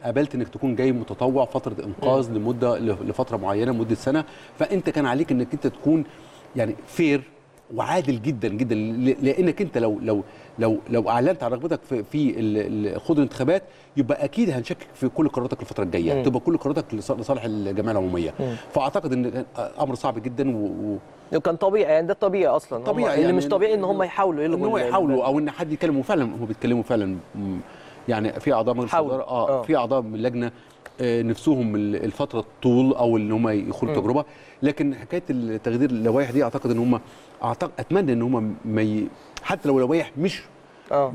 قبلت إنك تكون جاي متطوع فترة إنقاذ لمدة لفترة معينة مدة سنة. فأنت كان عليك إنك أنت تكون يعني فير وعادل جدا جدا. لأنك أنت لو لو لو لو أعلنت عن رغبتك في, خوض الانتخابات يبقى أكيد هنشكك في كل قراراتك الفترة الجاية. تبقى كل قراراتك لص- لصالح الجمعية العمومية. مم. فأعتقد إن أمر صعب جدا و... و... كان طبيعي يعني ده الطبيعي أصلا. هم- طبيعي اللي يعني مش طبيعي إن هم يحاولوا إن يلغوا هو ال- يحاولوا أو إن حد يتكلم وفعلا هم بيتكلموا فعلا يعني في أعضاء مجلس. الإدارة آه, آه. في أعضاء من اللجنة آه، نفسهم ال- الفترة الطول أو إن هم يخوضوا مم. التجربة لكن حكاية تغيير اللوائح دي أعتقد إن هم اعتقد أتمنى إن هم ما ي... حتى لو لوائح مش آه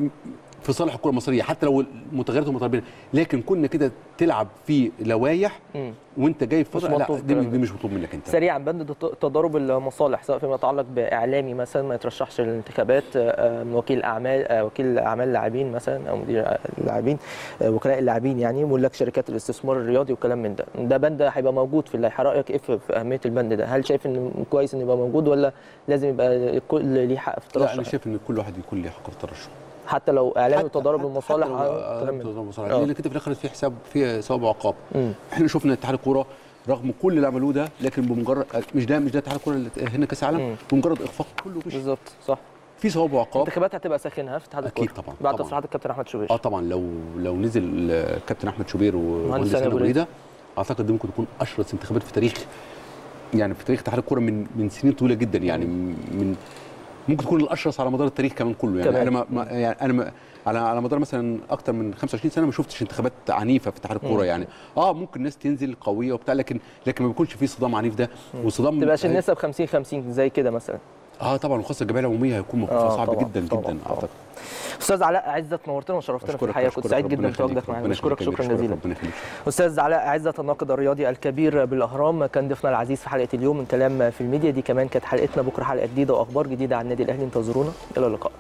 في صالح الكرة المصرية حتى لو المتغيرات هم طالبين لكن كنا كده تلعب في لوائح مم. وانت جاي في مش فتره لا دي, دي. مش مطلوب منك انت. سريعا بند تضارب المصالح سواء فيما يتعلق بإعلامي مثلا ما يترشحش للانتخابات آه، من وكيل أعمال آه، وكيل أعمال لاعبين مثلا أو مدير اللاعبين آه، وكلاء اللاعبين يعني ملاك شركات الاستثمار الرياضي وكلام من ده. ده بند هيبقى موجود في اللائحة. رأيك إيه في أهمية البند ده؟ هل شايف إنه كويس إنه يبقى موجود ولا لازم يبقى الكل ليه حق في لا أنا الترشح؟ شايف إن كل واحد يكون له حق في الترشح. حتى لو حتى- تضارب المصالح ده. تضارب المصالح آه. لانك انت في الآخر في حساب في ثواب وعقاب. إحنا شفنا اتحاد الكورة رغم كل اللي عملوه ده لكن بمجرد مش ده مش ده اتحاد الكورة اللي هنا كأس. العالم بمجرد إخفاق كله مش بالظبط صح في ثواب وعقاب الانتخابات هتبقى ساخنه في اتحاد الكورة طبعاً، بعد. تصريحات الكابتن أحمد شوبير آه طبعا لو لو نزل آه، كابتن أحمد شوبير مهندس ومهندس سامي سامي أبو ابو ريده أعتقد دي ممكن تكون أشرس انتخابات في تاريخ يعني في تاريخ اتحاد الكورة من من سنين طويلة جدا يعني من ممكن تكون الأشرس على مدار التاريخ كمان كله. يعني كمان. أنا ما ما يعني أنا ما على على مدار مثلا أكتر من 25 سنة ما شفتش انتخابات عنيفة في اتحاد الكورة يعني. آه ممكن ناس تنزل قوية وبتاع لكن لكن ما بيكونش في صدام عنيف ده. وصدام تبقاش النسب 50 50 زي كده مثلا. آه طبعا وخاصة الجمعية العمومية هيكون موقفها آه، صعب طبعاً، جدا طبعاً، جدا طبعاً. أعتقد. أستاذ علاء عزت نورتنا وشرفتنا في الحقيقة كنت سعيد جدا بتواجدك معانا. بشكرك شكرا جزيلا. أستاذ علاء عزت الناقد الرياضي الكبير بالأهرام كان ضيفنا العزيز في حلقة اليوم من كلام في الميديا. دي كمان كانت حلقتنا بكرة حلقة جديدة وأخبار جديدة عن النادي الأهلي. انتظرونا إلى اللقاء.